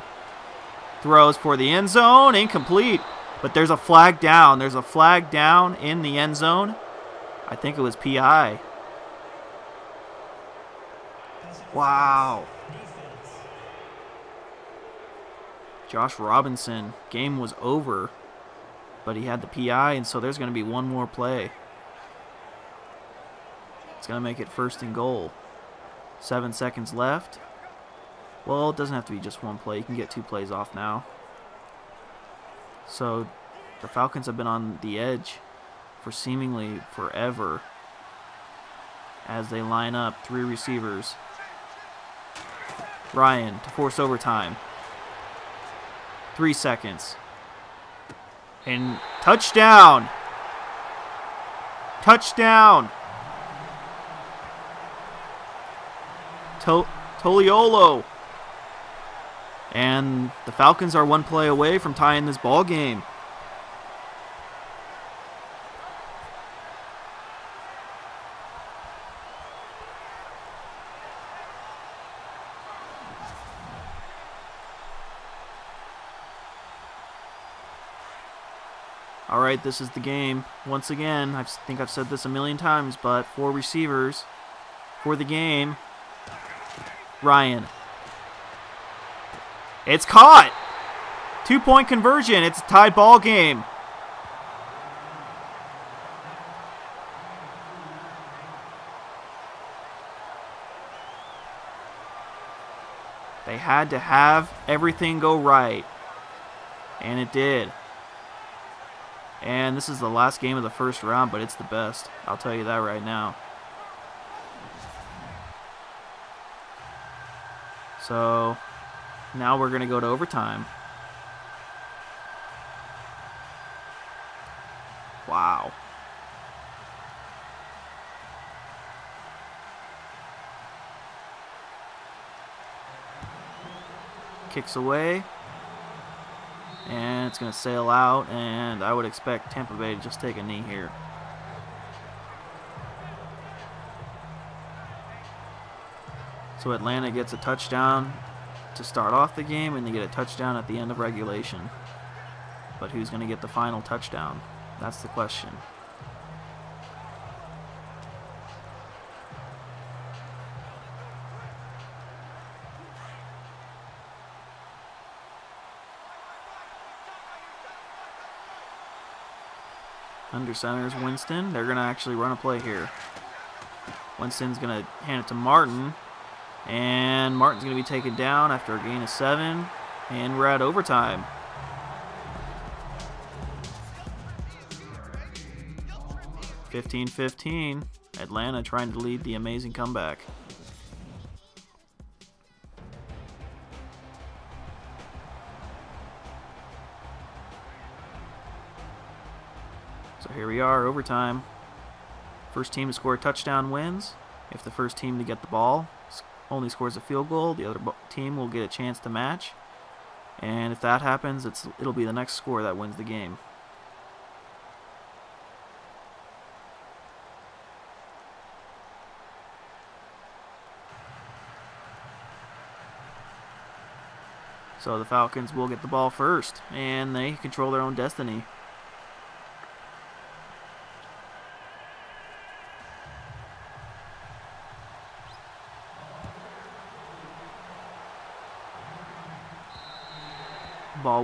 Throws for the end zone. Incomplete. But there's a flag down. There's a flag down in the end zone. I think it was PI. Wow. Josh Robinson, game was over, but he had the PI, and so there's going to be one more play. It's going to make it first and goal. Seven seconds left. Well, it doesn't have to be just one play. You can get two plays off now. So the Falcons have been on the edge for seemingly forever as they line up three receivers. Ryan to force overtime. Three seconds. And touchdown! Touchdown! To Toilolo. And the Falcons are one play away from tying this ball game. All right, this is the game. Once again, I think I've said this a million times, but four receivers for the game. Ryan. It's caught. Two-point conversion. It's a tied ball game. They had to have everything go right. And it did. And this is the last game of the first round, but it's the best. I'll tell you that right now. So now we're going to go to overtime. Wow. Kicks away. And it's going to sail out, and I would expect Tampa Bay to just take a knee here. So Atlanta gets a touchdown to start off the game, and they get a touchdown at the end of regulation. But who's going to get the final touchdown? That's the question. Under center is Winston. They're going to actually run a play here. Winston's going to hand it to Martin. And Martin's going to be taken down after a gain of seven. And we're at overtime. Fifteen fifteen. Atlanta trying to lead the amazing comeback. So here we are, overtime. First team to score a touchdown wins. If the first team to get the ball only scores a field goal, the other team will get a chance to match. And if that happens, it's it'll be the next score that wins the game. So the Falcons will get the ball first, and they control their own destiny.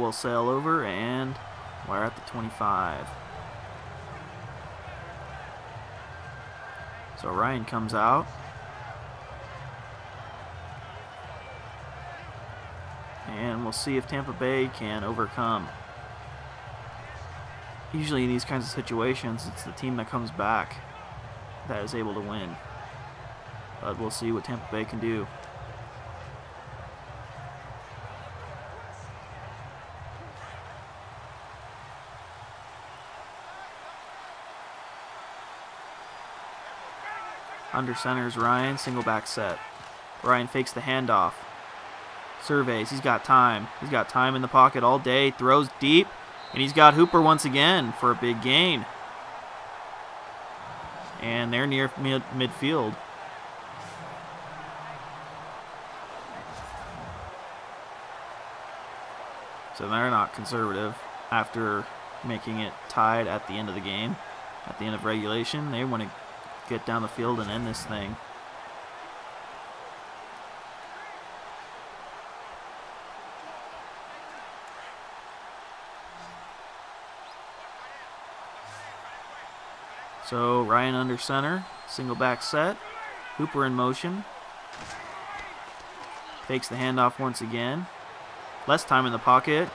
Will sail over, and we're at the 25. So Ryan comes out. And we'll see if Tampa Bay can overcome. Usually in these kinds of situations, it's the team that comes back that is able to win. But we'll see what Tampa Bay can do. Under centers Ryan, single back set. Ryan fakes the handoff. Surveys, he's got time. He's got time in the pocket all day, throws deep, and he's got Hooper once again for a big gain. And they're near mid midfield. So they're not conservative after making it tied at the end of the game, at the end of regulation. They want to get down the field and end this thing. So Ryan under center, single back set, Hooper in motion. Takes the handoff once again. Less time in the pocket,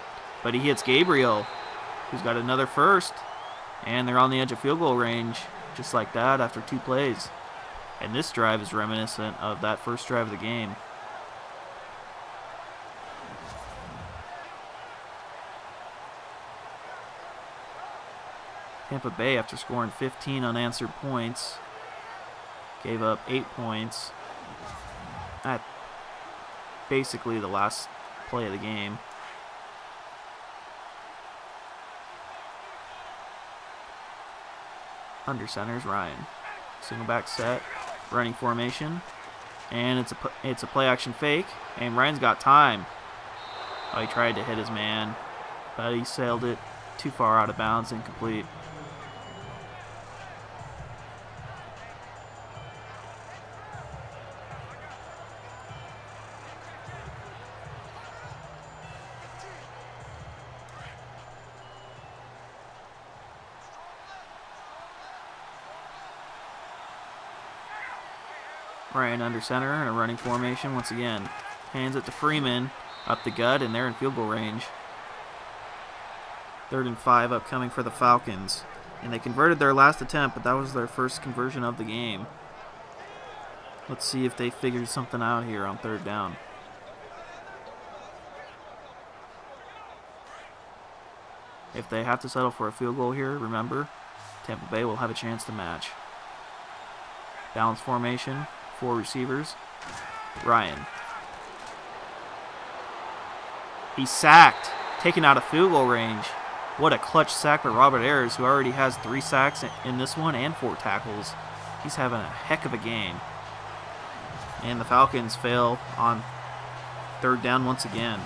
but he hits Gabriel, who's got another first. And they're on the edge of field goal range, just like that after two plays. And this drive is reminiscent of that first drive of the game. Tampa Bay, after scoring 15 unanswered points, gave up 8 points at basically the last play of the game. Under centers Ryan. Single back set, running formation, and it's a it's a play action fake, and Ryan's got time. Oh, he tried to hit his man, but he sailed it too far out of bounds, incomplete. Under center in a running formation once again. Hands it to Freeman up the gut, and they're in field goal range. Third and five upcoming for the Falcons. And they converted their last attempt, but that was their first conversion of the game. Let's see if they figured something out here on third down. If they have to settle for a field goal here, remember, Tampa Bay will have a chance to match. Balance formation, four receivers. Ryan. He's sacked, taken out of field goal range. What a clutch sack by Robert Ayers, who already has three sacks in this one and four tackles. He's having a heck of a game. And the Falcons fail on third down once again.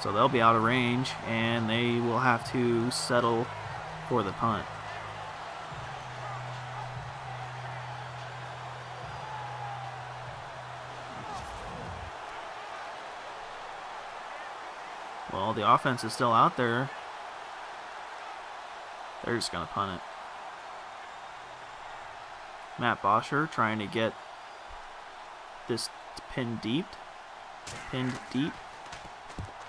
So they'll be out of range, and they will have to settle for the punt. The offense is still out there. They're just going to punt it. Matt Bosher trying to get this pinned deep. Pinned deep.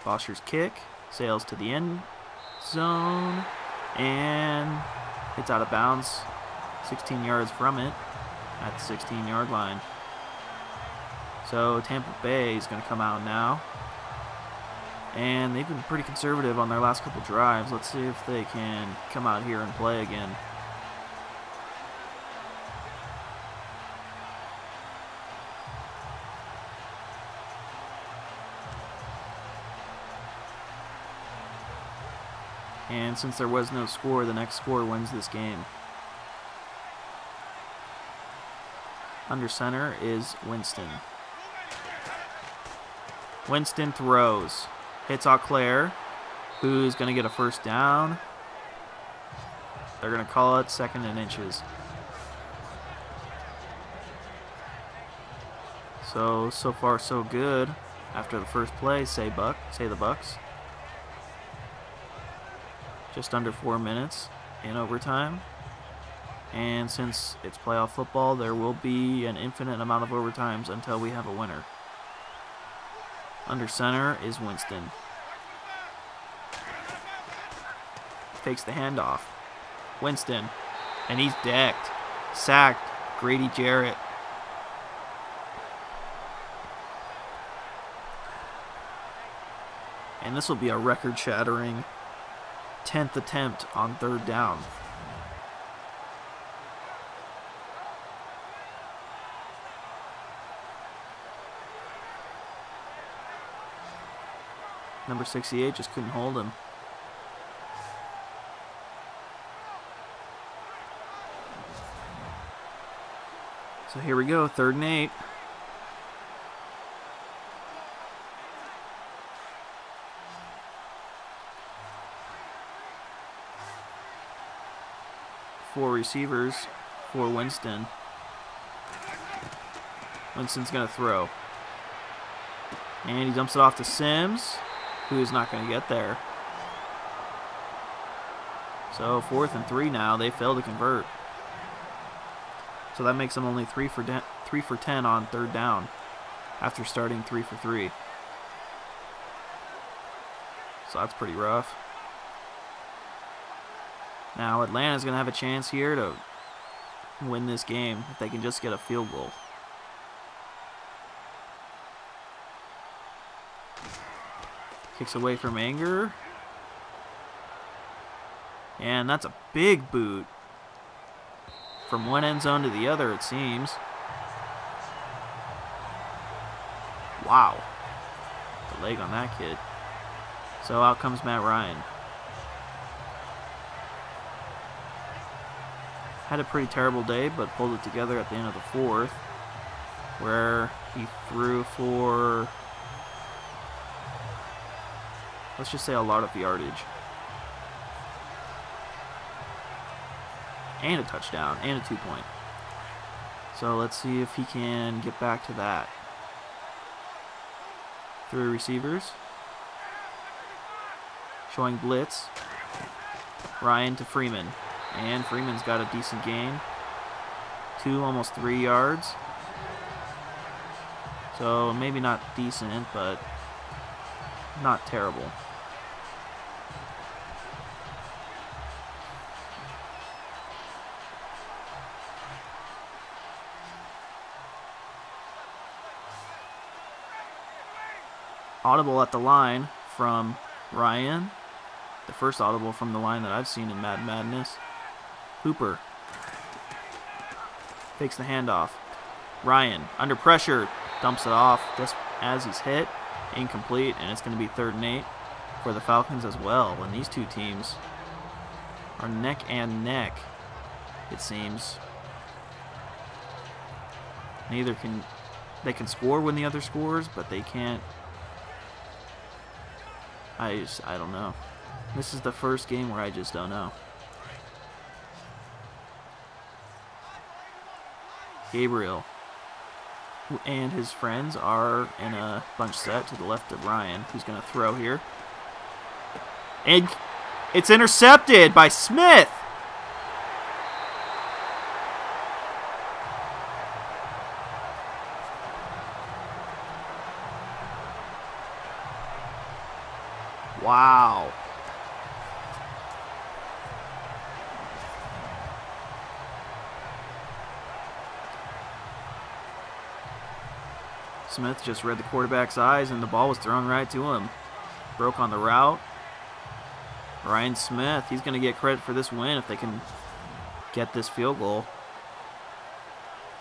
Bosher's kick sails to the end zone and it's out of bounds 16 yards from it at the 16 yard line. So Tampa Bay is going to come out now and they've been pretty conservative on their last couple drives. Let's see if they can come out here and play again. And since there was no score, the next score wins this game. Under center is Winston. Winston throws. Hits Auclair, who's going to get a first down. They're going to call it second and inches. So, so far so good. After the first play, say Buck, say the Bucks. Just under four minutes in overtime. And since it's playoff football, there will be an infinite amount of overtimes until we have a winner. Under center is Winston. Takes the handoff. Winston. And he's decked. Sacked. Grady Jarrett. And this will be a record shattering 10th attempt on third down. Number 68 just couldn't hold him. So here we go, third and eight. Four receivers for Winston. Winston's going to throw. And he dumps it off to Sims who is not going to get there. So fourth and three now. They fail to convert. So that makes them only three for three for ten on third down, after starting three for three. So that's pretty rough. Now Atlanta's going to have a chance here to win this game if they can just get a field goal. Kicks away from Anger. And that's a big boot. From one end zone to the other, it seems. Wow. The leg on that kid. So out comes Matt Ryan. Had a pretty terrible day, but pulled it together at the end of the fourth, where he threw for, let's just say, a lot of yardage. And a touchdown, and a two-point. So let's see if he can get back to that. Three receivers. Showing blitz. Ryan to Freeman. And Freeman's got a decent gain. Two, almost three yards. So maybe not decent, but not terrible. Audible at the line from Ryan. The first audible from the line that I've seen in Madden Madness. Hooper. Takes the handoff. Ryan, under pressure, dumps it off just as he's hit. Incomplete, and it's going to be third and eight for the Falcons as well. And these two teams are neck and neck, it seems. Neither can they can score when the other scores, but they can't. I just I don't know. This is the first game where I just don't know. Gabriel and his friends are in a bunch set to the left of Ryan, who's going to throw here. And it's intercepted by Smith. Wow. Smith just read the quarterback's eyes and the ball was thrown right to him. Broke on the route. Ryan Smith, he's going to get credit for this win if they can get this field goal.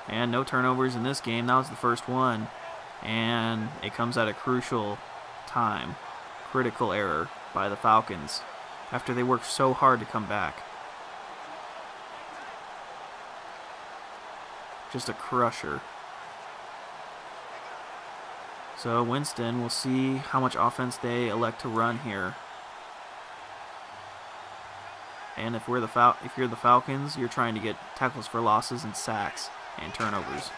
And no turnovers in this game. That was the first one. And it comes at a crucial time. Critical error by the Falcons after they worked so hard to come back. Just a crusher. So Winston, we'll see how much offense they elect to run here. And if we're the Fal if you're the Falcons, you're trying to get tackles for losses and sacks and turnovers.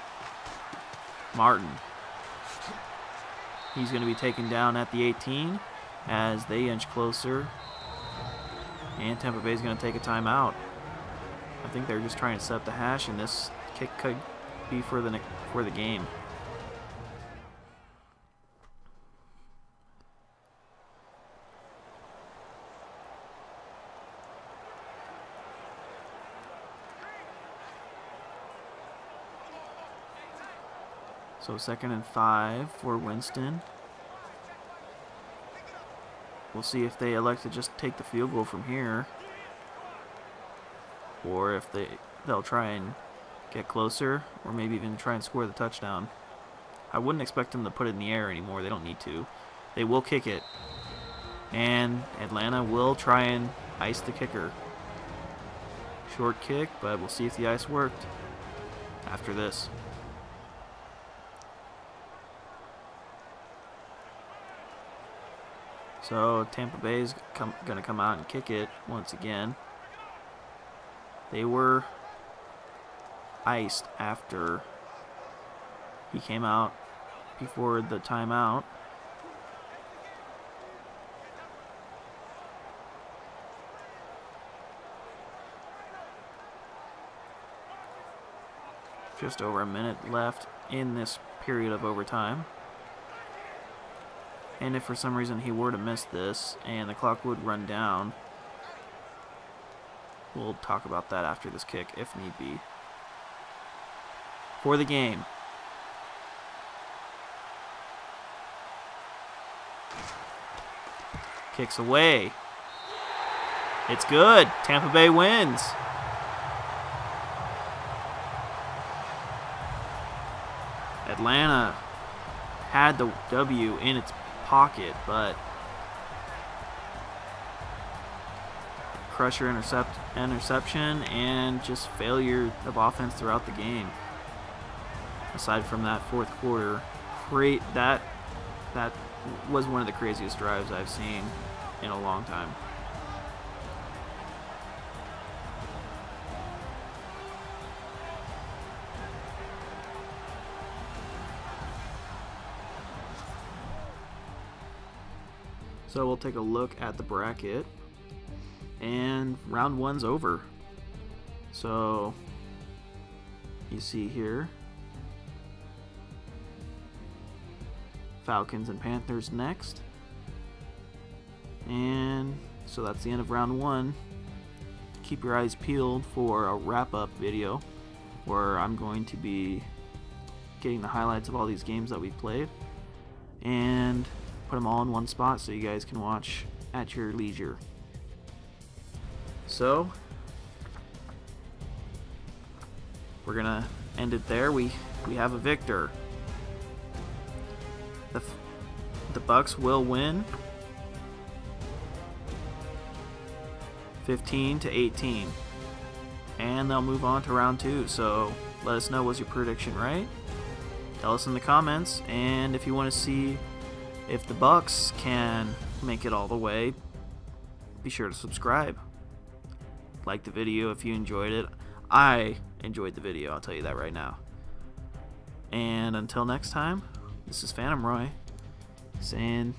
Martin. He's going to be taken down at the 18 as they inch closer. And Tampa Bay is going to take a timeout. I think they're just trying to set the hash, and this kick could be for the for the game. So second and five for Winston. We'll see if they elect to just take the field goal from here. Or if they, they'll try and get closer, or maybe even try and score the touchdown. I wouldn't expect them to put it in the air anymore. They don't need to. They will kick it. And Atlanta will try and ice the kicker. Short kick, but we'll see if the ice worked after this. So Tampa Bay is going to come out and kick it once again. they were iced after he came out before the timeout. Just over a minute left in this period of overtime. And if for some reason he were to miss this and the clock would run down, we'll talk about that after this kick if need be. For the game. Kicks away. It's good. Tampa Bay wins. Atlanta had the W in its pocket, but crusher intercept interception and just failure of offense throughout the game. Aside from that fourth quarter, great that that was one of the craziest drives I've seen in a long time. So we'll take a look at the bracket. And round one's over. So you see here Falcons and Panthers next. And so that's the end of round one. Keep your eyes peeled for a wrap up video where I'm going to be getting the highlights of all these games that we've played. And put them all in one spot so you guys can watch at your leisure. So, we're gonna end it there. We we have a victor. The the Bucks will win 15 to 18. And they'll move on to round 2. So, let us know was your prediction right? Tell us in the comments and if you want to see if the Bucks can make it all the way, be sure to subscribe. Like the video if you enjoyed it. I enjoyed the video, I'll tell you that right now. And until next time, this is Phantom Roy saying